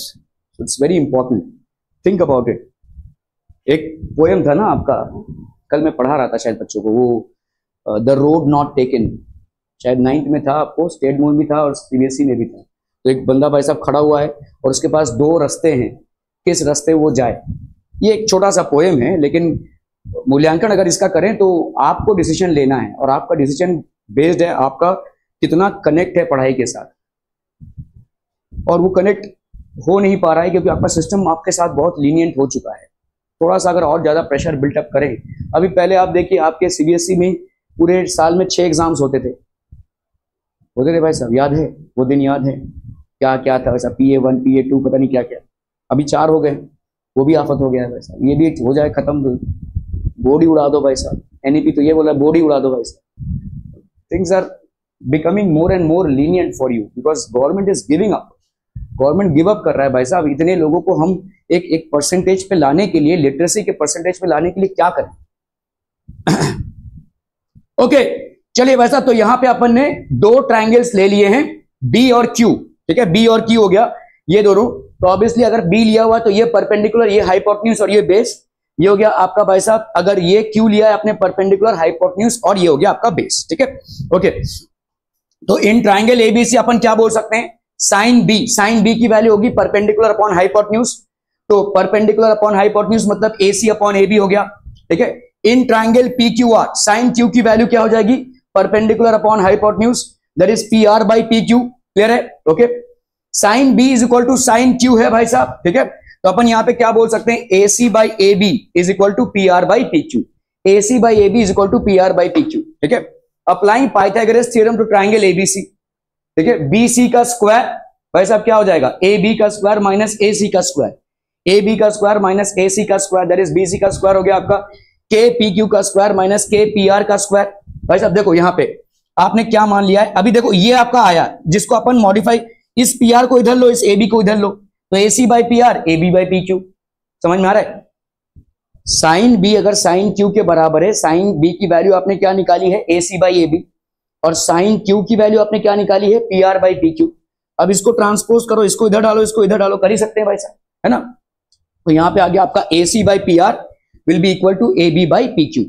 it's very important think about it एक पोएम था ना आपका। कल मैं पढ़ा रहा था शायद बच्चों को। वो द रोड नॉट टेकन शायद नाइन्थ में था आपको स्टेट बोर्ड भी था और सीबीएसई में भी था। तो एक बंदा भाई साहब खड़ा हुआ है और उसके पास दो रास्ते हैं। किस रास्ते वो जाए? ये एक छोटा सा पोएम है, लेकिन मूल्यांकन अगर इसका करें तो आपको डिसीज़न लेना है और आपका डिसीज़न बेस्ड है, आपका कितना कनेक्ट है पढ़ाई के साथ। और वो कनेक्ट हो नहीं पा रहा है क्योंकि आपका सिस्टम आपके साथ बहुत लीनियंट हो चुका है। थोड़ा सा अगर और ज़्यादा प्रेशर बिल्टअप करें। अभी पहले आप देखिए, आपके सीबीएसई e में पूरे साल में छह एग्ज़ाम्स होते थे। होते थे भाई साहब, याद है? वो दिन याद है। क्या क्या था वैसा P A one P A two पता नहीं क्या क्या अभी चार हो गए। वो भी आफत हो गया है भाई साहब। ये भी हो जाए खत्म। बोर्ड उड़ा दो भाई साहब। एनईपी तो ये बोला बोर्ड उड़ा दो भाई साहब। Things are becoming more and more lenient for you because government is giving up government give up कर रहा है भाई साहब, इतने लोगों को हम एक एक परसेंटेज पे लाने के लिए लिटरेसी के परसेंटेज पे लाने के लिए क्या करें? ओके चलिए साहब तो यहाँ पे अपन ने दो ट्राइंगल्स ले लिए हैं बी और क्यू ठीक है? बी और क्यू हो गया, ये दोनों। तो ऑब्वियसली अगर बी लिया हुआ तो ये परपेंडिकुलर ये हाइपोटन्यूज और ये बेस ये हो गया आपका भाई साहब, अगर ये क्यू लिया है अपने परपेंडिकुलर हाइपोटन्यूज और ये हो गया आपका बेस ठीक है? ओके तो इन ट्राइंगल एबीसी अपन क्या बोल सकते हैं? साइन बी साइन बी की वैल्यू होगी परपेंडिकुलर अपॉन हाइपोटन्यूज तो परपेंडिकुलर अपॉन हाइपोटन्यूज मतलब A C upon A B हो गया। ठीक है? In triangle P Q R sine Q की वैल्यू क्या हो जाएगी? Perpendicular upon hypotenuse that is P R by P Q clear है? Okay sine B is equal to sine Q है भाई साहब। ठीक है? तो अपन यहाँ पे क्या बोल सकते हैं? A C by A B is equal to P R by P Q A C by A B is equal to P R by P Q ठीक है? Applying Pythagoras theorem to triangle ABC ठीक है B C का square भाई साहब, क्या हो जाएगा? ए बी का स्क्वायर माइनस ए सी का स्क्वायर ए बी का स्क्वायर माइनस ए सी का square that is B C का स्क्वायर हो गया आपका. के पी क्यू का square minus K P R का स्क्वायर भाई साहब, देखो यहाँ पे, आपने क्या मान लिया है? अभी देखो, ये आपका आया, जिसको अपन मॉडिफाई इस पी आर को इधर लो, इस ए बी को इधर लो. तो A C by P R A B by P Q समझ में आ रहा है? साइन बी अगर साइन क्यू के बराबर है साइन बी की वैल्यू आपने क्या निकाली है? A C by A B और साइन क्यू की वैल्यू आपने क्या निकाली है? P R by P Q अब इसको ट्रांसपोज करो, इसको इधर डालो, इसको इधर डालो, कर ही सकते हैं भाई साहब, है ना? तो यहाँ पे आ गया आपका A C by P R will be equal to A B by P Q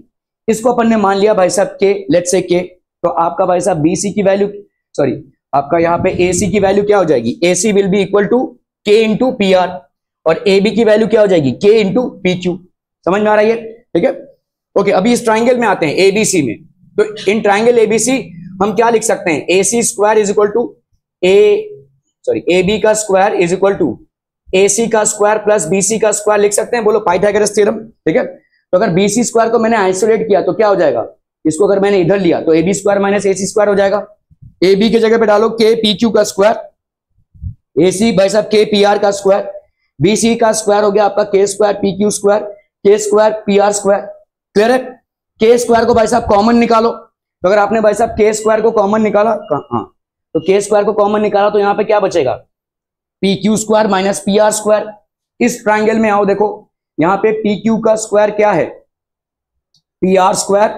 इसको अपन ने मान लिया भाई साहब के लेट से के तो आपका भाई साहब बी सी की वैल्यू सॉरी आपका यहाँ पे ए सी की वैल्यू क्या हो जाएगी? A C will be equal to K into P R और ए बी की वैल्यू क्या हो जाएगी? के इंटू पी क्यू समझ में आ रही है ठीक है? ओके अभी इस ट्राइंगल में आते हैं एबीसी में। तो इन ट्राइंगल एबीसी हम क्या लिख सकते हैं? A C square is equal to A sorry A B का square is equal to A C का स्क्वायर प्लस बी सी का स्क्वायर लिख सकते हैं? बोलो पाइथागोरस थ्योरम ठीक है? तो अगर बी सी स्क्वायर को मैंने आइसोलेट किया तो क्या हो जाएगा? इसको अगर मैंने इधर लिया तो A B square minus A C square हो जाएगा। ए बी की जगह पे डालो के पी क्यू का स्क्वायर ए सी भाई साहब के पी आर का स्क्वायर बी सी का स्क्वायर हो गया आपका K square P Q square K square P R square clear है? के स्क्वायर को भाई साहब कॉमन निकालो। तो अगर आपने भाई साहब के स्क्वायर को कॉमन निकाला हाँ। तो के स्क्वायर को कॉमन निकाला तो यहाँ पे क्या बचेगा? P Q square minus P R square इस ट्राइंगल में आओ, देखो। यहाँ पे पी क्यू का स्क्वायर क्या है? P R square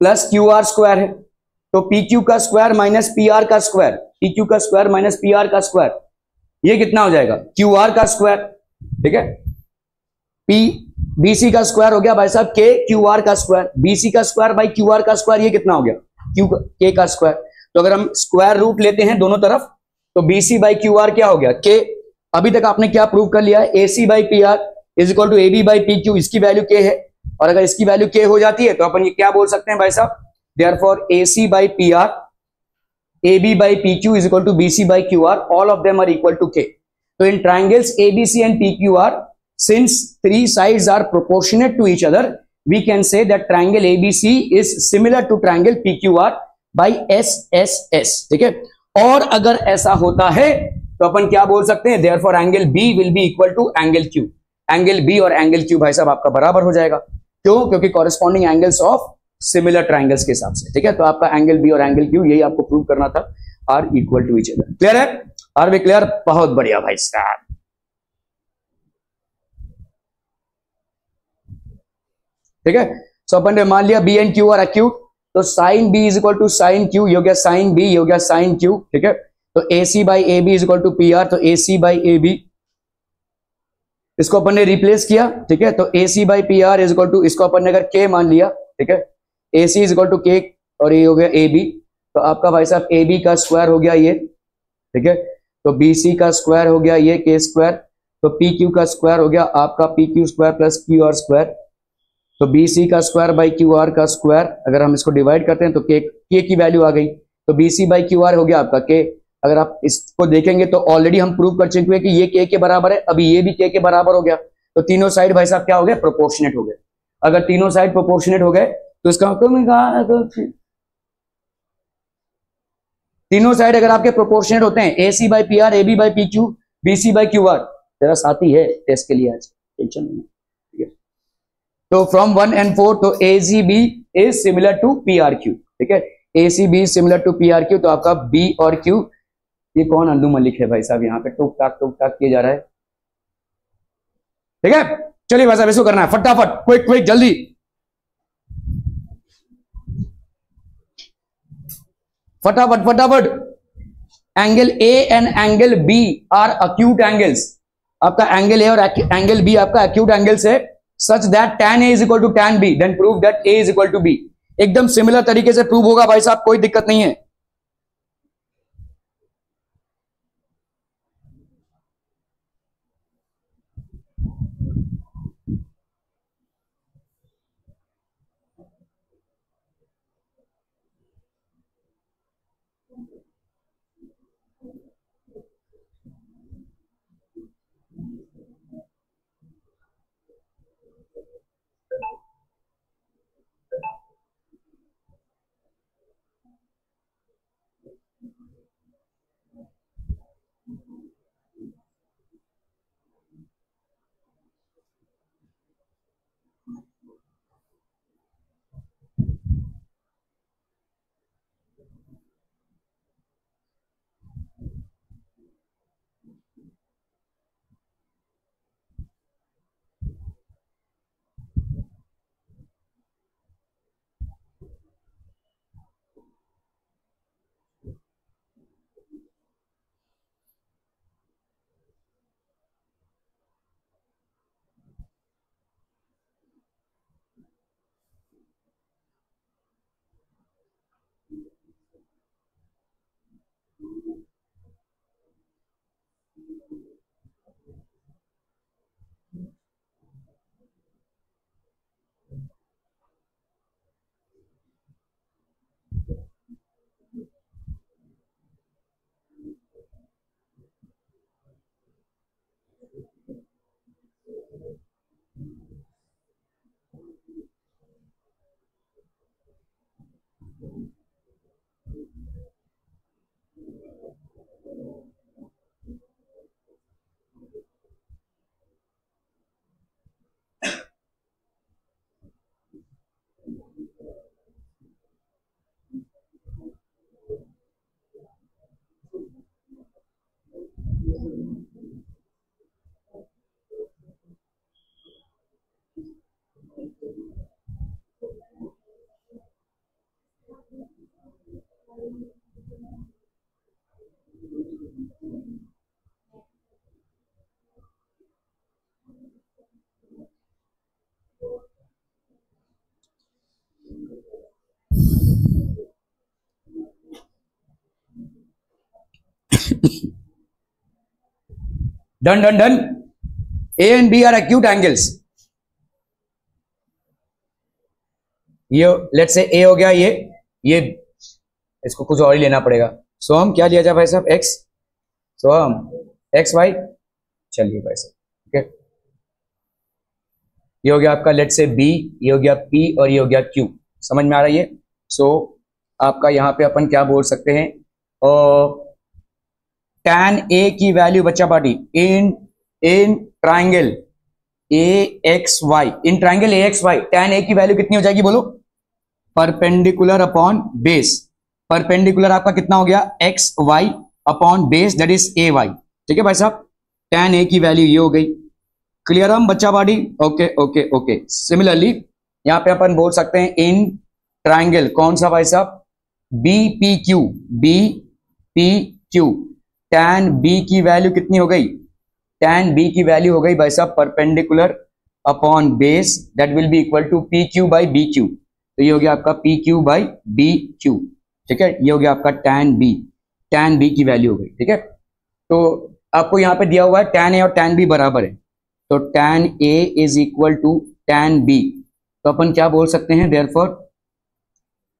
plus Q R square है। तो पी क्यू का स्क्वायर माइनस पी आर का स्क्वायर पी क्यू का स्क्वायर माइनस पी आर का स्क्वायर ये कितना हो जाएगा? क्यू आर का स्क्वायर ठीक है? पी बीसी का स्क्वायर हो गया भाई साहब के क्यू आर का स्क्वायर बीसी का स्क्वायर बाई क्यू आर का स्क्वायर ये कितना हो गया? क्यू के का स्क्वायर तो अगर हम स्क्वायर रूट लेते हैं दोनों तरफ़ तो बीसी बाई क्यू आर क्या हो गया? के अभी तक आपने क्या प्रूव कर लिया A C by P R is equal to A B by P Q इसकी वैल्यू के है. और अगर इसकी वैल्यू के हो जाती है तो अपन ये क्या बोल सकते हैं भाई साहब? Therefore A C by P R A B by P Q is equal to B C by Q R all of them are equal to K तो in triangles A B C and P Q R since three sides are proportionate to each other, we can say that triangle abc is similar to triangle pqr by SSS ठीक है? और अगर ऐसा होता है तो अपन क्या बोल सकते हैं? Therefore angle B will be equal to angle Q angle B और एंगल क्यू भाई साहब, आपका बराबर हो जाएगा। क्यों? क्योंकि corresponding angles of similar triangles के हिसाब से, ठीक है? तो आपका एंगल बी और एंगल क्यू यही आपको प्रूव करना था are equal to each other clear है? आर भी क्लियर बहुत बढ़िया भाई साहब। ठीक है? सो अपन ने मान लिया B and Q are acute तो sine B is equal to sine Q हो गया साइन बी हो गया साइन क्यू ठीक है? तो A C by A B is equal to P R तो A C by A B इसको अपन ने रिप्लेस किया, ठीक है? तो A C by P R is equal to इसको अपन ने अगर के मान लिया, ठीक है? A C is equal to K और ये हो गया ए बी तो आपका भाई साहब ए बी का स्क्वायर हो गया ये, ठीक है? तो बी सी का स्क्वायर हो गया ये के स्क्वायर तो पी क्यू का स्क्वायर हो गया आपका P Q square plus Q R square तो बी सी का स्क्वायर बाई क्यू आर का स्क्वायर अगर हम इसको डिवाइड करते हैं तो के के की वैल्यू आ गई। तो B C by Q R हो गया आपका के अगर आप इसको देखेंगे तो ऑलरेडी हम प्रूव कर चुके हैं कि ये के के बराबर है, अभी ये भी के के बराबर हो गया। तो तीनों साइड भाई साहब क्या हो गया प्रोपोर्शनेट हो गए। अगर तीनों साइड प्रोपोर्शनेट हो गए तो इसका मतलब तो तीनों साइड अगर आपके प्रोपोर्शनेट होते हैं A C by P R A B by P Q B C by Q R तेरा साथी है टेस्ट के लिए आज, टेंशन नहीं तो फ्रॉम वन एंड फोर तो A C B is similar to P R Q ठीक है? A C B similar to P R Q तो आपका बी और क्यू ये कौन अल्लू मलिक है भाई साहब यहाँ पे? टूक टाक टूक टाक किया जा रहा है। ठीक है? चलिए भाई साहब इसको करना है, फटाफट क्विक क्विक जल्दी। फटाफट फटाफट। Angle A and angle B are acute angles आपका एंगल ए और एंगल बी आपका अक्यूट एंगल्स है। Such that tan A is equal to tan B then prove that A is equal to B एकदम similar तरीके से prove होगा भाई साहब, कोई दिक्कत नहीं है। Done done done A and B are acute angles ये लेट से ए हो गया ये ये इसको कुछ और ही लेना पड़ेगा। सो हम क्या लिया जाए भाई साहब? एक्स सो हम एक्स वाई चलिए भाई साहब है ये हो गया आपका लेट से बी ये हो गया पी और ये हो गया क्यू समझ में आ रहा है ये? सो so, आपका यहाँ पे अपन क्या बोल सकते हैं? और tan ए की वैल्यू बच्चा party in in triangle A X Y in triangle A X Y tan A की वैल्यू कितनी हो जाएगी बोलो? परपेंडिकुलर अपॉन बेस परपेंडिकुलर आपका कितना हो गया? X Y upon base that is A Y ठीक है भाई साहब? टैन ए की वैल्यू ये हो गई. क्लियर हम बच्चा body okay okay okay similarly यहाँ पे अपन बोल सकते हैं इन ट्राइंगल कौन सा भाई साहब? B P Q B P Q tan B की वैल्यू कितनी हो गई? टैन बी की वैल्यू हो गई भाई साहब perpendicular upon base that will be equal to P Q by B Q तो ये हो गया आपका P Q by B Q ठीक है? ये हो गया आपका टैन बी टैन बी की वैल्यू हो गई, ठीक है? तो आपको यहाँ पे दिया हुआ है टैन ए और टैन बी बराबर है। तो tan A is equal to tan B तो अपन क्या बोल सकते हैं? Therefore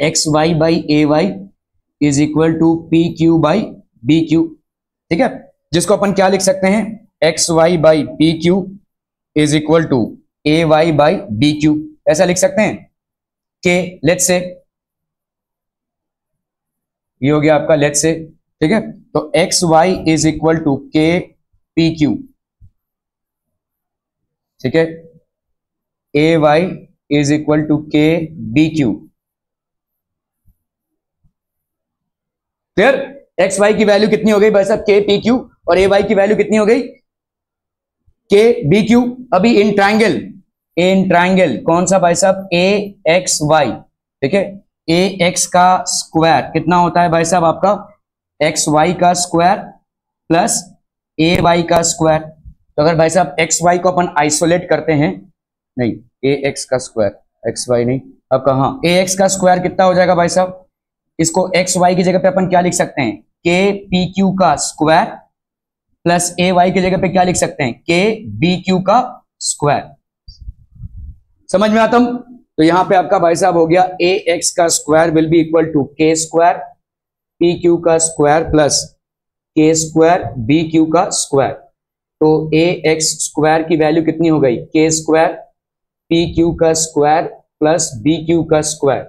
X Y by A Y is equal to P Q by B Q ठीक है? जिसको अपन क्या लिख सकते हैं? X Y by P Q is equal to A Y by B Q ऐसा लिख सकते हैं? के लेट से ये हो गया आपका लेट से ठीक है? तो X Y is equal to K P Q ठीक है? A Y is equal to K B Q clear X Y की वैल्यू कितनी हो गई भाई साहब? के पी क्यू और ए वाई की वैल्यू कितनी हो गई? के बी क्यू अभी इन ट्राइंगल इन ट्राइंगल कौन सा भाई साहब? ए एक्स वाई ठीक है? ए एक्स का स्क्वायर कितना होता है भाई साहब आपका? एक्स वाई का स्क्वायर प्लस ए वाई का स्क्वायर तो अगर भाई साहब एक्स वाई को अपन आइसोलेट करते हैं, नहीं ए एक्स का स्क्वायर एक्स वाई नहीं। अब कहा? ए एक्स का स्क्वायर कितना हो जाएगा भाई साहब? इसको एक्स वाई की जगह पे अपन क्या लिख सकते हैं? के पी क्यू का स्क्वायर प्लस ए वाई की जगह पे क्या लिख सकते हैं? के बी क्यू का स्क्वायर समझ में आता हूँ? तो यहाँ पे आपका भाई साहब हो गया ए एक्स का square will be equal to K square P Q का square plus K square B Q का स्क्वायर तो ए एक्स स्क्वायर की वैल्यू कितनी हो गई? के स्क्वायर पी क्यू का स्क्वायर प्लस बी क्यू का स्क्वायर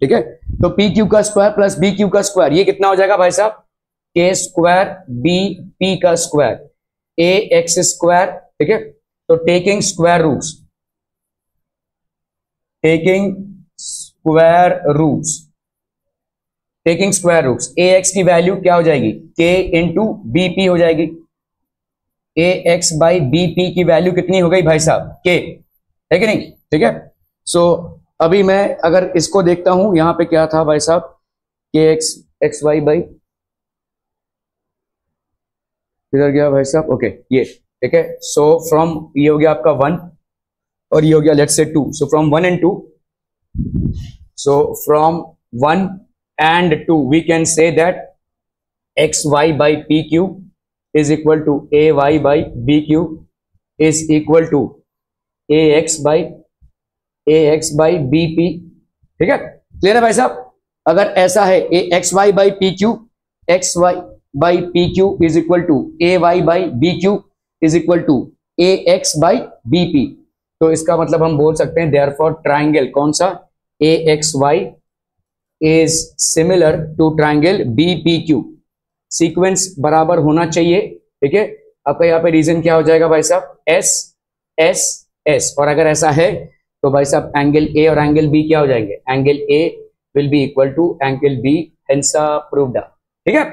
ठीक है? तो पी क्यू का स्क्वायर प्लस बी क्यू का स्क्वायर ये कितना हो जाएगा भाई साहब? के स्क्वायर बी पी का स्क्वायर ए एक्स स्क्वायर ठीक है? तो taking square roots taking square roots taking square roots A X की वैल्यू क्या हो जाएगी? के इंटू बी पी हो जाएगी. A X by B P की वैल्यू कितनी हो गई भाई साहब? के है कि नहीं? ठीक है? सो अभी मैं अगर इसको देखता हूँ, यहाँ पे क्या था भाई साहब? के एक्स एक्स वाई बाई इधर गया भाई साहब? ओके ये, ठीक है? सो फ्रॉम ये हो गया आपका वन और ये हो गया let say two so from one and two so from one and two we can say that X Y by P Q is equal to A Y by B Q is equal to A X by A X by B P ठीक है? Clear है भाई साहब? अगर ऐसा है A X Y by P Q X Y by P Q is equal to A Y by B Q is equal to A X by B P तो इसका मतलब हम बोल सकते हैं देयर फॉर ट्राइंगल कौन सा? A X Y is similar to triangle B P Q sequence बराबर होना चाहिए, ठीक है? आपका यहाँ पे रीजन क्या हो जाएगा भाई साहब? एस एस एस और अगर ऐसा है तो भाई साहब एंगल ए और एंगल बी क्या हो जाएँगे? Angle A will be equal to angle B hence proved ठीक है?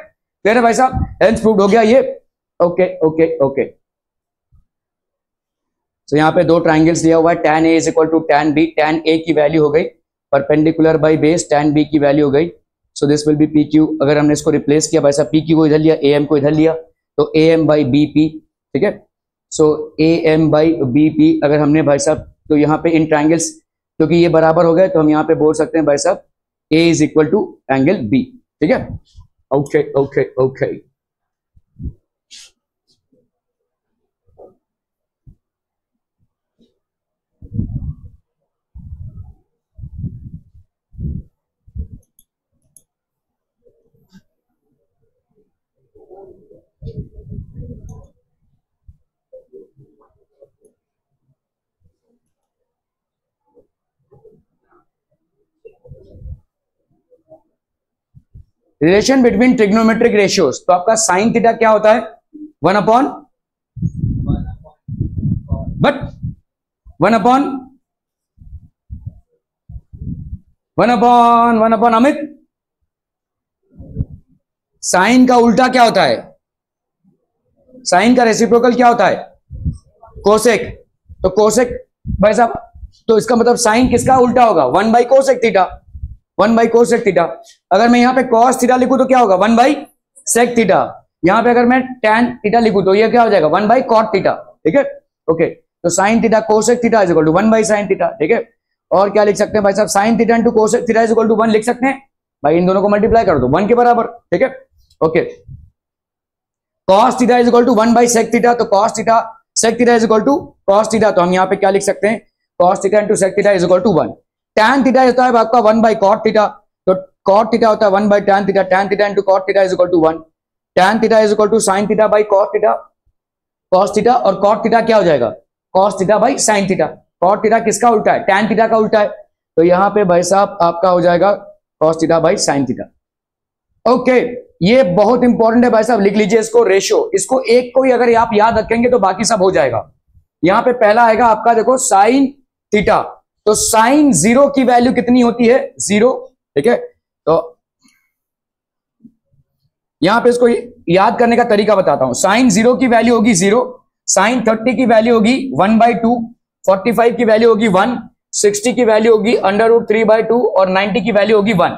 क्लियर है, भाई साहब हेंस प्रूव्ड हो गया ये. ओके ओके ओके तो यहाँ पे दो ट्राइंगल्स दिया हुआ है, tan A is equal to tan B tan A की वैल्यू हो गई perpendicular by base tan B की वैल्यू हो गई. So this will be P Q अगर हमने इसको रिप्लेस किया, भाई साहब पी क्यू को इधर लिया ए एम को इधर लिया तो A M by B P ठीक है? So A M by B P अगर हमने, भाई साहब तो यहाँ पे इन ट्राइंगल्स क्योंकि ये बराबर हो गए तो हम यहाँ पे बोल सकते हैं, भाई साहब A is equal to angle B ठीक है? Okay okay okay relation between trigonometric ratios तो आपका साइन थीटा क्या होता है? One upon but one upon one upon one upon Amit sine का उल्टा क्या होता है? साइन का रेसिप्रोकल क्या होता है? कोसेक तो कोसेक भाई साहब तो इसका मतलब साइन किसका उल्टा होगा? One by cosec theta one by cosec theta अगर मैं यहाँ पे कॉस थीटा लिखूं तो क्या होगा? वन बाई सेक थीटा यहाँ पे अगर मैं टेन थीटा लिखू तो ये क्या हो जाएगा? वन बाई कॉट थीटा ठीक है? ओके तो sine theta cosec theta is equal to one by sine theta ठीक है? और क्या लिख सकते हैं भाई साहब? Sine theta into cosec theta is equal to one लिख सकते हैं? भाई इन दोनों को मल्टीप्लाई कर दो. वन के बराबर. ठीक है? Okay cos theta is equal to one by sec theta तो cos theta sec theta is equal to cos theta तो हम यहाँ पे क्या लिख सकते हैं? Cos theta into sec theta is equal to one tan theta होता है आपका वन बाई कॉट थीटा तो कॉट थीटा होता है one by tan theta tan theta into cot theta is equal to one tan theta is equal to sine theta by cot theta cos theta और cot theta क्या हो जाएगा? Cos theta by sine theta cot theta किसका उल्टा है? Tan theta का उल्टा है। तो यहाँ पे भाई साहब आपका हो जाएगा cos theta by sine theta okay ये बहुत इंपॉर्टेंट है भाई साहब, लिख लीजिए इसको रेशियो इसको एक को ही अगर आप याद रखेंगे तो बाकी सब हो जाएगा। यहाँ पे पहला आएगा आपका देखो साइन थीटा तो साइन ज़ीरो की वैल्यू कितनी होती है? ज़ीरो ठीक है? तो यहाँ पे इसको याद करने का तरीका बताता हूँ। साइन ज़ीरो की वैल्यू होगी ज़ीरो साइन थर्टी की वैल्यू होगी one by two forty five की वैल्यू होगी वन सिक्सटी की वैल्यू होगी under root three by two और नाइनटी की वैल्यू होगी वन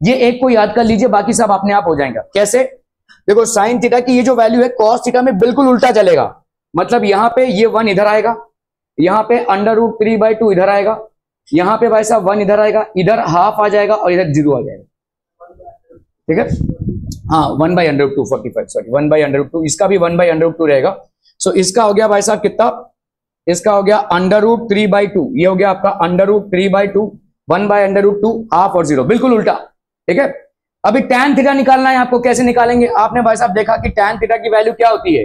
ये एक को याद कर लीजिए, बाकी सब अपने आप हो जाएगा। कैसे? देखो साइन थीटा की ये जो वैल्यू है कॉस थीटा में बिल्कुल उल्टा चलेगा। मतलब यहाँ पे ये वन इधर आएगा यहाँ पे under root three by two इधर आएगा। यहाँ पे भाई साहब वन इधर आएगा, इधर हाफ़ आ जाएगा और इधर ज़ीरो आ जाएगा। ठीक है? हाँ one by under two forty five sorry one by under two इसका भी वन बाई अंडर टू रहेगा। सो इसका हो गया भाई साहब कितना? इसका हो गया under root three by two ये हो गया आपका under root three by two one by under root two half और ज़ीरो बिल्कुल उल्टा। ठीक है? अभी टैन थीटा निकालना है, आपको कैसे निकालेंगे? आपने भाई साहब देखा कि टैन थीटा की वैल्यू क्या होती है?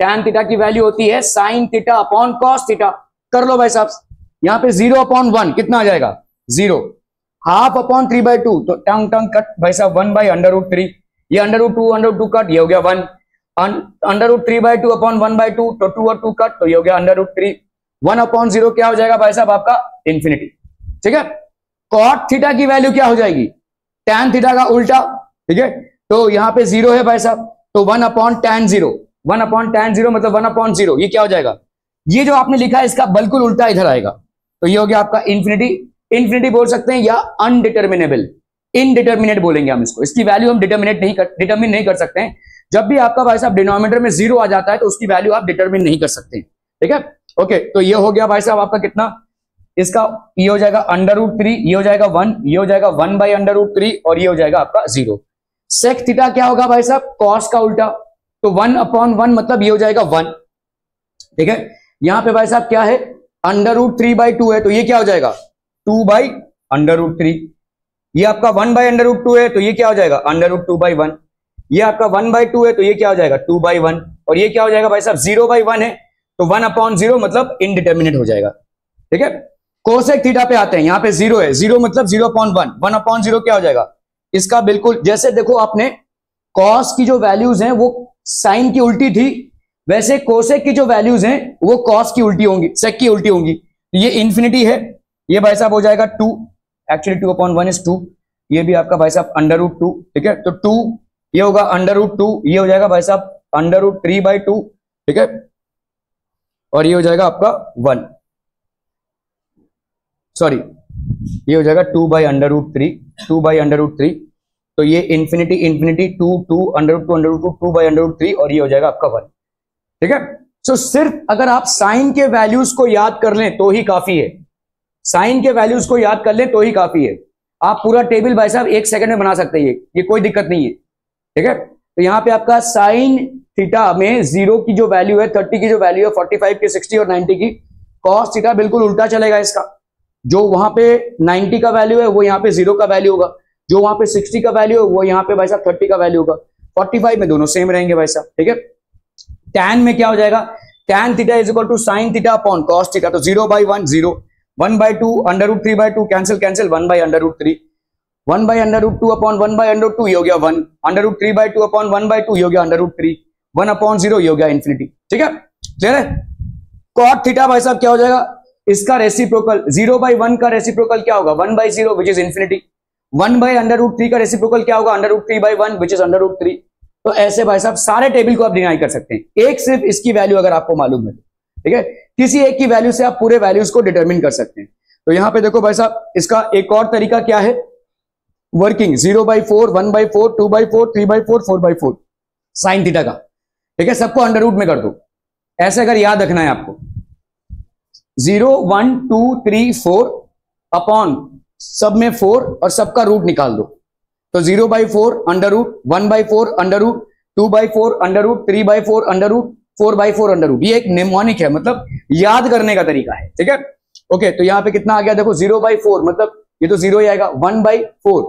टैन थीटा की वैल्यू होती है sine theta upon cos theta कर लो भाई साहब। यहाँ पे ज़ीरो अपॉन वन कितना आ जाएगा? Zero half upon three by two तो टंग टंग, कट। भाई साहब one by under root three ये under root two under two cut, ये हो गया one under root three by two upon one by two तो टू और टू कट तो ये हो गया under root three one upon zero क्या हो जाएगा भाई साहब आपका? इंफिनिटी ठीक है? कॉट थीटा की वैल्यू क्या हो जाएगी? टैन थीटा का उल्टा। ठीक है? तो यहाँ पे ज़ीरो है भाई साहब। तो one upon tan zero one upon tan zero मतलब वन अपॉन ज़ीरो ये क्या हो जाएगा? ये जो आपने लिखा है, इसका बिल्कुल उल्टा इधर आएगा। तो ये हो गया आपका इंफिनिटी इंफिनिटी बोल सकते हैं या अनडिटर्मिनेबल इनडिटर्मिनेट बोलेंगे हम इसको। इसकी वैल्यू हम डिटर्मिनेट नहीं कर डिटर्मिन नहीं कर सकते हैं। जब भी आपका भाई साहब डिनोमिनेटर में ज़ीरो आ जाता है तो उसकी वैल्यू आप डिटर्मिन नहीं कर सकते ठीक है? ओके तो ये हो गया भाई साहब आपका कितना? इसका ये हो जाएगा अंडर रूट थ्री ये हो जाएगा वन ये हो जाएगा one by under root three और ये हो जाएगा आपका ज़ीरो सेक थीटा क्या होगा भाई साहब? कॉस का उल्टा। तो वन अपॉन वन मतलब ये हो जाएगा वन ठीक है? यहाँ पे भाई साहब क्या है? Under root three by two है तो ये क्या हो जाएगा? Two by under root three ये आपका one by under root two है तो ये क्या हो जाएगा? Under root two by one ये आपका वन बाई टू है तो ये क्या हो जाएगा? टू बाई वन और ये क्या हो जाएगा भाई साहब? ज़ीरो बाई वन है तो वन अपॉन ज़ीरो मतलब इनडिटर्मिनेट हो जाएगा। ठीक है? कोसेक थीटा पे आते हैं, यहाँ पे ज़ीरो है। ज़ीरो मतलब zero upon one one upon zero क्या हो जाएगा? इसका बिल्कुल, जैसे देखो आपने कॉस की जो वैल्यूज़ हैं, वो साइन की उल्टी थी वैसे कोसेक की जो वैल्यूज़ हैं, वो कॉस की उल्टी होंगी सेक की उल्टी होंगी। ये इन्फिनिटी है, ये भाई साहब हो जाएगा two actually two upon one is two ये भी आपका भाई साहब अंडर रूट टू ठीक है? तो टू ये होगा अंडर रूट टू ये हो जाएगा भाई साहब under root three by two ठीक है? और ये हो जाएगा आपका वन सॉरी ये हो जाएगा two by under root three two by under root three तो ये infinity infinity two two under root two under root two two by under root three और ये हो जाएगा आपका वन ठीक है? सो सिर्फ़ अगर आप साइन के वैल्यूज़ को याद कर लें तो ही काफ़ी है। साइन के वैल्यूज़ को याद कर लें तो ही काफ़ी है। आप पूरा टेबल भाई साहब एक सेकंड में बना सकते हैं ये। कोई दिक्कत नहीं है। ठीक है? तो यहाँ पे आपका साइन थीटा में ज़ीरो की जो वैल्यू है थर्टी की जो वैल्यू है फोर्टी फाइव की सिक्सटी और नाइनटी की कॉस थीटा बिल्कुल उल्टा चलेगा इसका। जो वहाँ पे 90 का वैल्यू है, वो यहाँ पे ज़ीरो का वैल्यू होगा। जो वहाँ पे 60 का वैल्यू है, वो यहाँ पे भाई साहब 30 का वैल्यू होगा। 45 में दोनों सेम रहेंगे भाई साहब। ठीक है? टैन में क्या हो जाएगा? Tan theta is equal to sine theta upon cos theta तो zero by one zero one by two under root three by two cancel cancel one by under root three one by under root two upon one by under two गया one under root three by two upon one by two गया under root three one upon zero गया infinity ठीक है? है? Cot theta भाई साहब, क्या हो जाएगा? इसका रेसिप्रोकल ज़ीरो बाई वन का रेसिप्रोकल क्या होगा? One by zero which is infinity one by under root three का रेसिप्रोकल क्या होगा? Under root three by one which is under root three तो ऐसे भाई साहब, सारे टेबल को आप डिनाई कर सकते हैं। एक सिर्फ़ इसकी वैल्यू अगर आपको मालूम है, ठीक है? किसी एक की वैल्यू से आप पूरे वैल्यूज़ को डिटरमिन कर सकते हैं। तो यहाँ पे देखो भाई साहब, इसका एक और तरीका क्या है? Working zero by four one by four two by four three by four four by four sine theta का। ठीक है? सबको अंडर रूट में कर दो। ऐसे अगर याद रखना है आपको। Zero one two three four upon सब में फोर और सबका रूट निकाल दो। तो zero by four under root one by four under root two by four under root three by four under root four by four under root ये एक mnemonic है मतलब याद करने का तरीका है, ठीक है? ओके तो यहाँ पे कितना आ गया? देखो ज़ीरो बाई फोर मतलब ये तो ज़ीरो ही आएगा। वन बाई फोर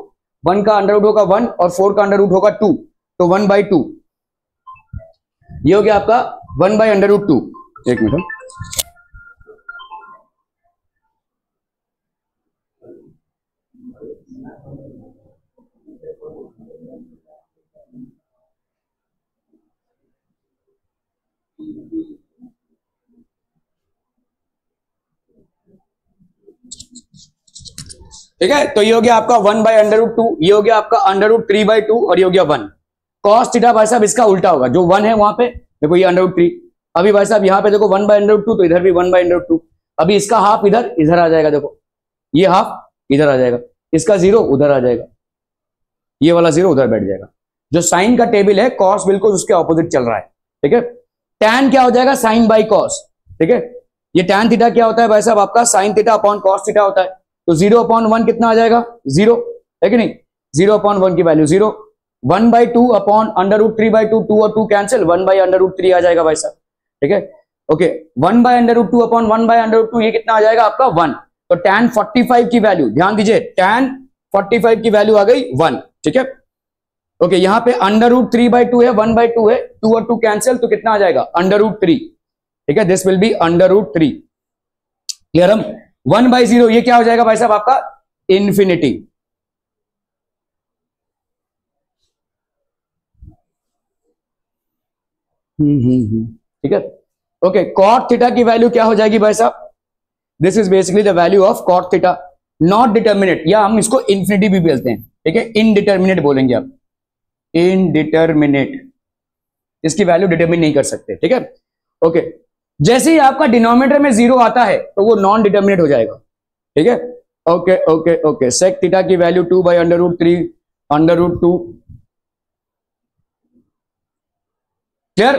वन का अंडर रूट होगा वन और फोर का अंडर रूट होगा टू तो वन बाई टू ये हो गया आपका one by under root two एक मिनट ठीक है? तो ये हो गया आपका one by under root two ये हो गया आपका under root three by two और ये हो गया वन कॉस थीटा भाई साहब इसका उल्टा होगा। जो वन है वहाँ पे, देखो ये अंडर रूट थ्री अभी भाई साहब यहाँ पे देखो वन बाई अंडर टू तो इधर भी वन बाई अंडर टू अभी इसका हाफ़ इधर इधर आ जाएगा देखो। ये हाफ़ इधर आ जाएगा। इसका ज़ीरो उधर आ जाएगा। ये वाला ज़ीरो उधर बैठ जाएगा। जो साइन का टेबल है कॉस बिल्कुल उसके ऑपोजिट चल रहा है। ठीक है? टैन क्या हो जाएगा? साइन बाई कॉस ठीक है? ये टैन थीटा क्या होता है भाई साहब? आपका sine theta upon cos theta होता है। तो ज़ीरो अपॉन वन कितना आ जाएगा? ज़ीरो है कि नहीं? ज़ीरो अपॉन वन की value zero one by two upon under root three by two two और two cancel one by under root three आ जाएगा भाई साहब। ठीक है? Okay one by under root two upon one by under root two ये कितना आ जाएगा आपका? वन तो टेन फोर्टी फाइव की वैल्यू ध्यान दीजिए टेन फोर्टी फाइव की वैल्यू आ गई वन ठीक है? ओके यहाँ पे under root three by two है वन बाई टू है टू और टू कैंसिल तो कितना आ जाएगा? अंडर रूट थ्री ठीक है? This will be under root three clear हम वन बाई ज़ीरो ये क्या हो जाएगा भाई साहब आपका? इंफिनिटी हम्म हम्म हम्म। ठीक है? ओके कॉट थीटा की वैल्यू क्या हो जाएगी भाई साहब? This is basically the value of cot theta not determinate या हम इसको इन्फिनिटी भी बोलते हैं। ठीक है? इनडिटर्मिनेट बोलेंगे आप। इनडिटर्मिनेट इसकी वैल्यू डिटर्मिन नहीं कर सकते। ठीक है? ओके जैसे ही आपका डिनोमिनेटर में ज़ीरो आता है तो वो नॉन डिटर्मिनेट हो जाएगा। ठीक है? Okay okay okay. Sec theta की value two by under root three under root two clear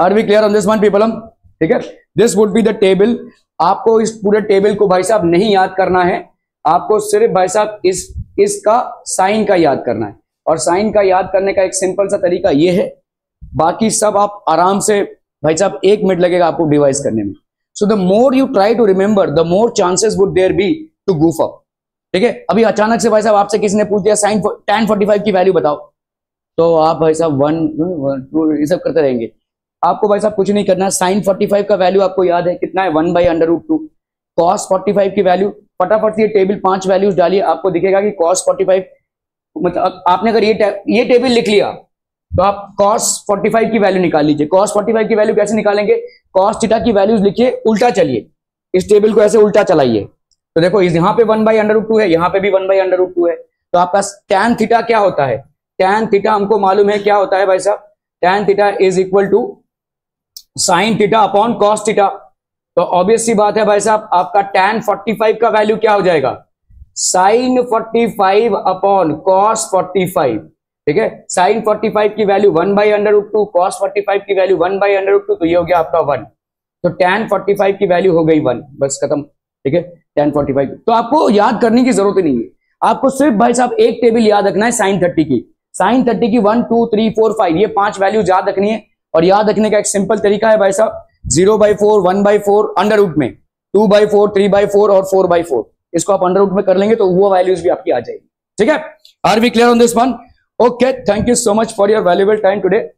are we clear on this one people हम ठीक है? This would be the table आपको इस पूरे टेबल को भाई साहब नहीं याद करना है। आपको सिर्फ़ भाई साहब इस, इसका साइन का याद करना है। और साइन का याद करने का एक सिंपल सा तरीका यह है। बाकी सब आप आराम से भाई साहब, एक मिनट लगेगा आपको डिवाइस करने में। So the more you try to remember the more chances would there be to goof up ठीक है? अभी अचानक से भाई साहब, आपसे किसी ने पूछ दिया साइन टेन फोर्टी फाइव की वैल्यू बताओ। तो आप भाई साहब वन टू ये सब करते रहेंगे। आपको भाई साहब, कुछ नहीं करना। साइन फोर्टी फाइव का वैल्यू आपको याद है, कितना है? One by under root two cos forty five की वैल्यू फटाफट से टेबल पाँच वैल्यूज़ डालिए। आपको दिखेगा कि कॉस फोर्टी फाइव मतलब आपने अगर ये ये टेबल लिख लिया तो आप cos 45 की वैल्यू निकाल लीजिए। cos 45 की वैल्यू कैसे निकालेंगे? cos थीटा की वैल्यूज़ लिखिए, उल्टा चलिए। इस टेबल को ऐसे उल्टा चलाइए। तो देखो यहाँ पे वन बाई अंडर टू है, यहाँ पे भी वन बाई अंडर टू है। तो आपका टैन थीटा क्या होता है? टैन थीटा हमको मालूम है क्या होता है भाई साहब? Tan theta is equal to sine theta upon cos theta तो ऑब्वियस सी बात है भाई साहब, आपका टैन 45 का वैल्यू क्या हो जाएगा? साइन 45 अपॉन कॉस 45 ठीक है? साइन 45 की value one by under root two cos 45 की value one by under root two तो ये हो गया आपका वन तो टेन 45 की वैल्यू हो गई वन बस खत्म. ठीक है? टेन 45 तो आपको याद करने की ज़रूरत नहीं है. आपको सिर्फ़ भाई साहब एक टेबल याद रखना है साइन थर्टी की. साइन थर्टी की one two three four five ये पाँच वैल्यू याद रखनी है और याद रखने का एक सिंपल तरीका है भाई साहब. Zero by four one by four under root में. Two by four three by four और फोर बाई फोर इसको आप अंडर रूट में कर लेंगे तो वो वैल्यूज़ भी आपकी आ जाएगी. ठीक है? Are we clear on this one Okay, thank you so much for your valuable time today.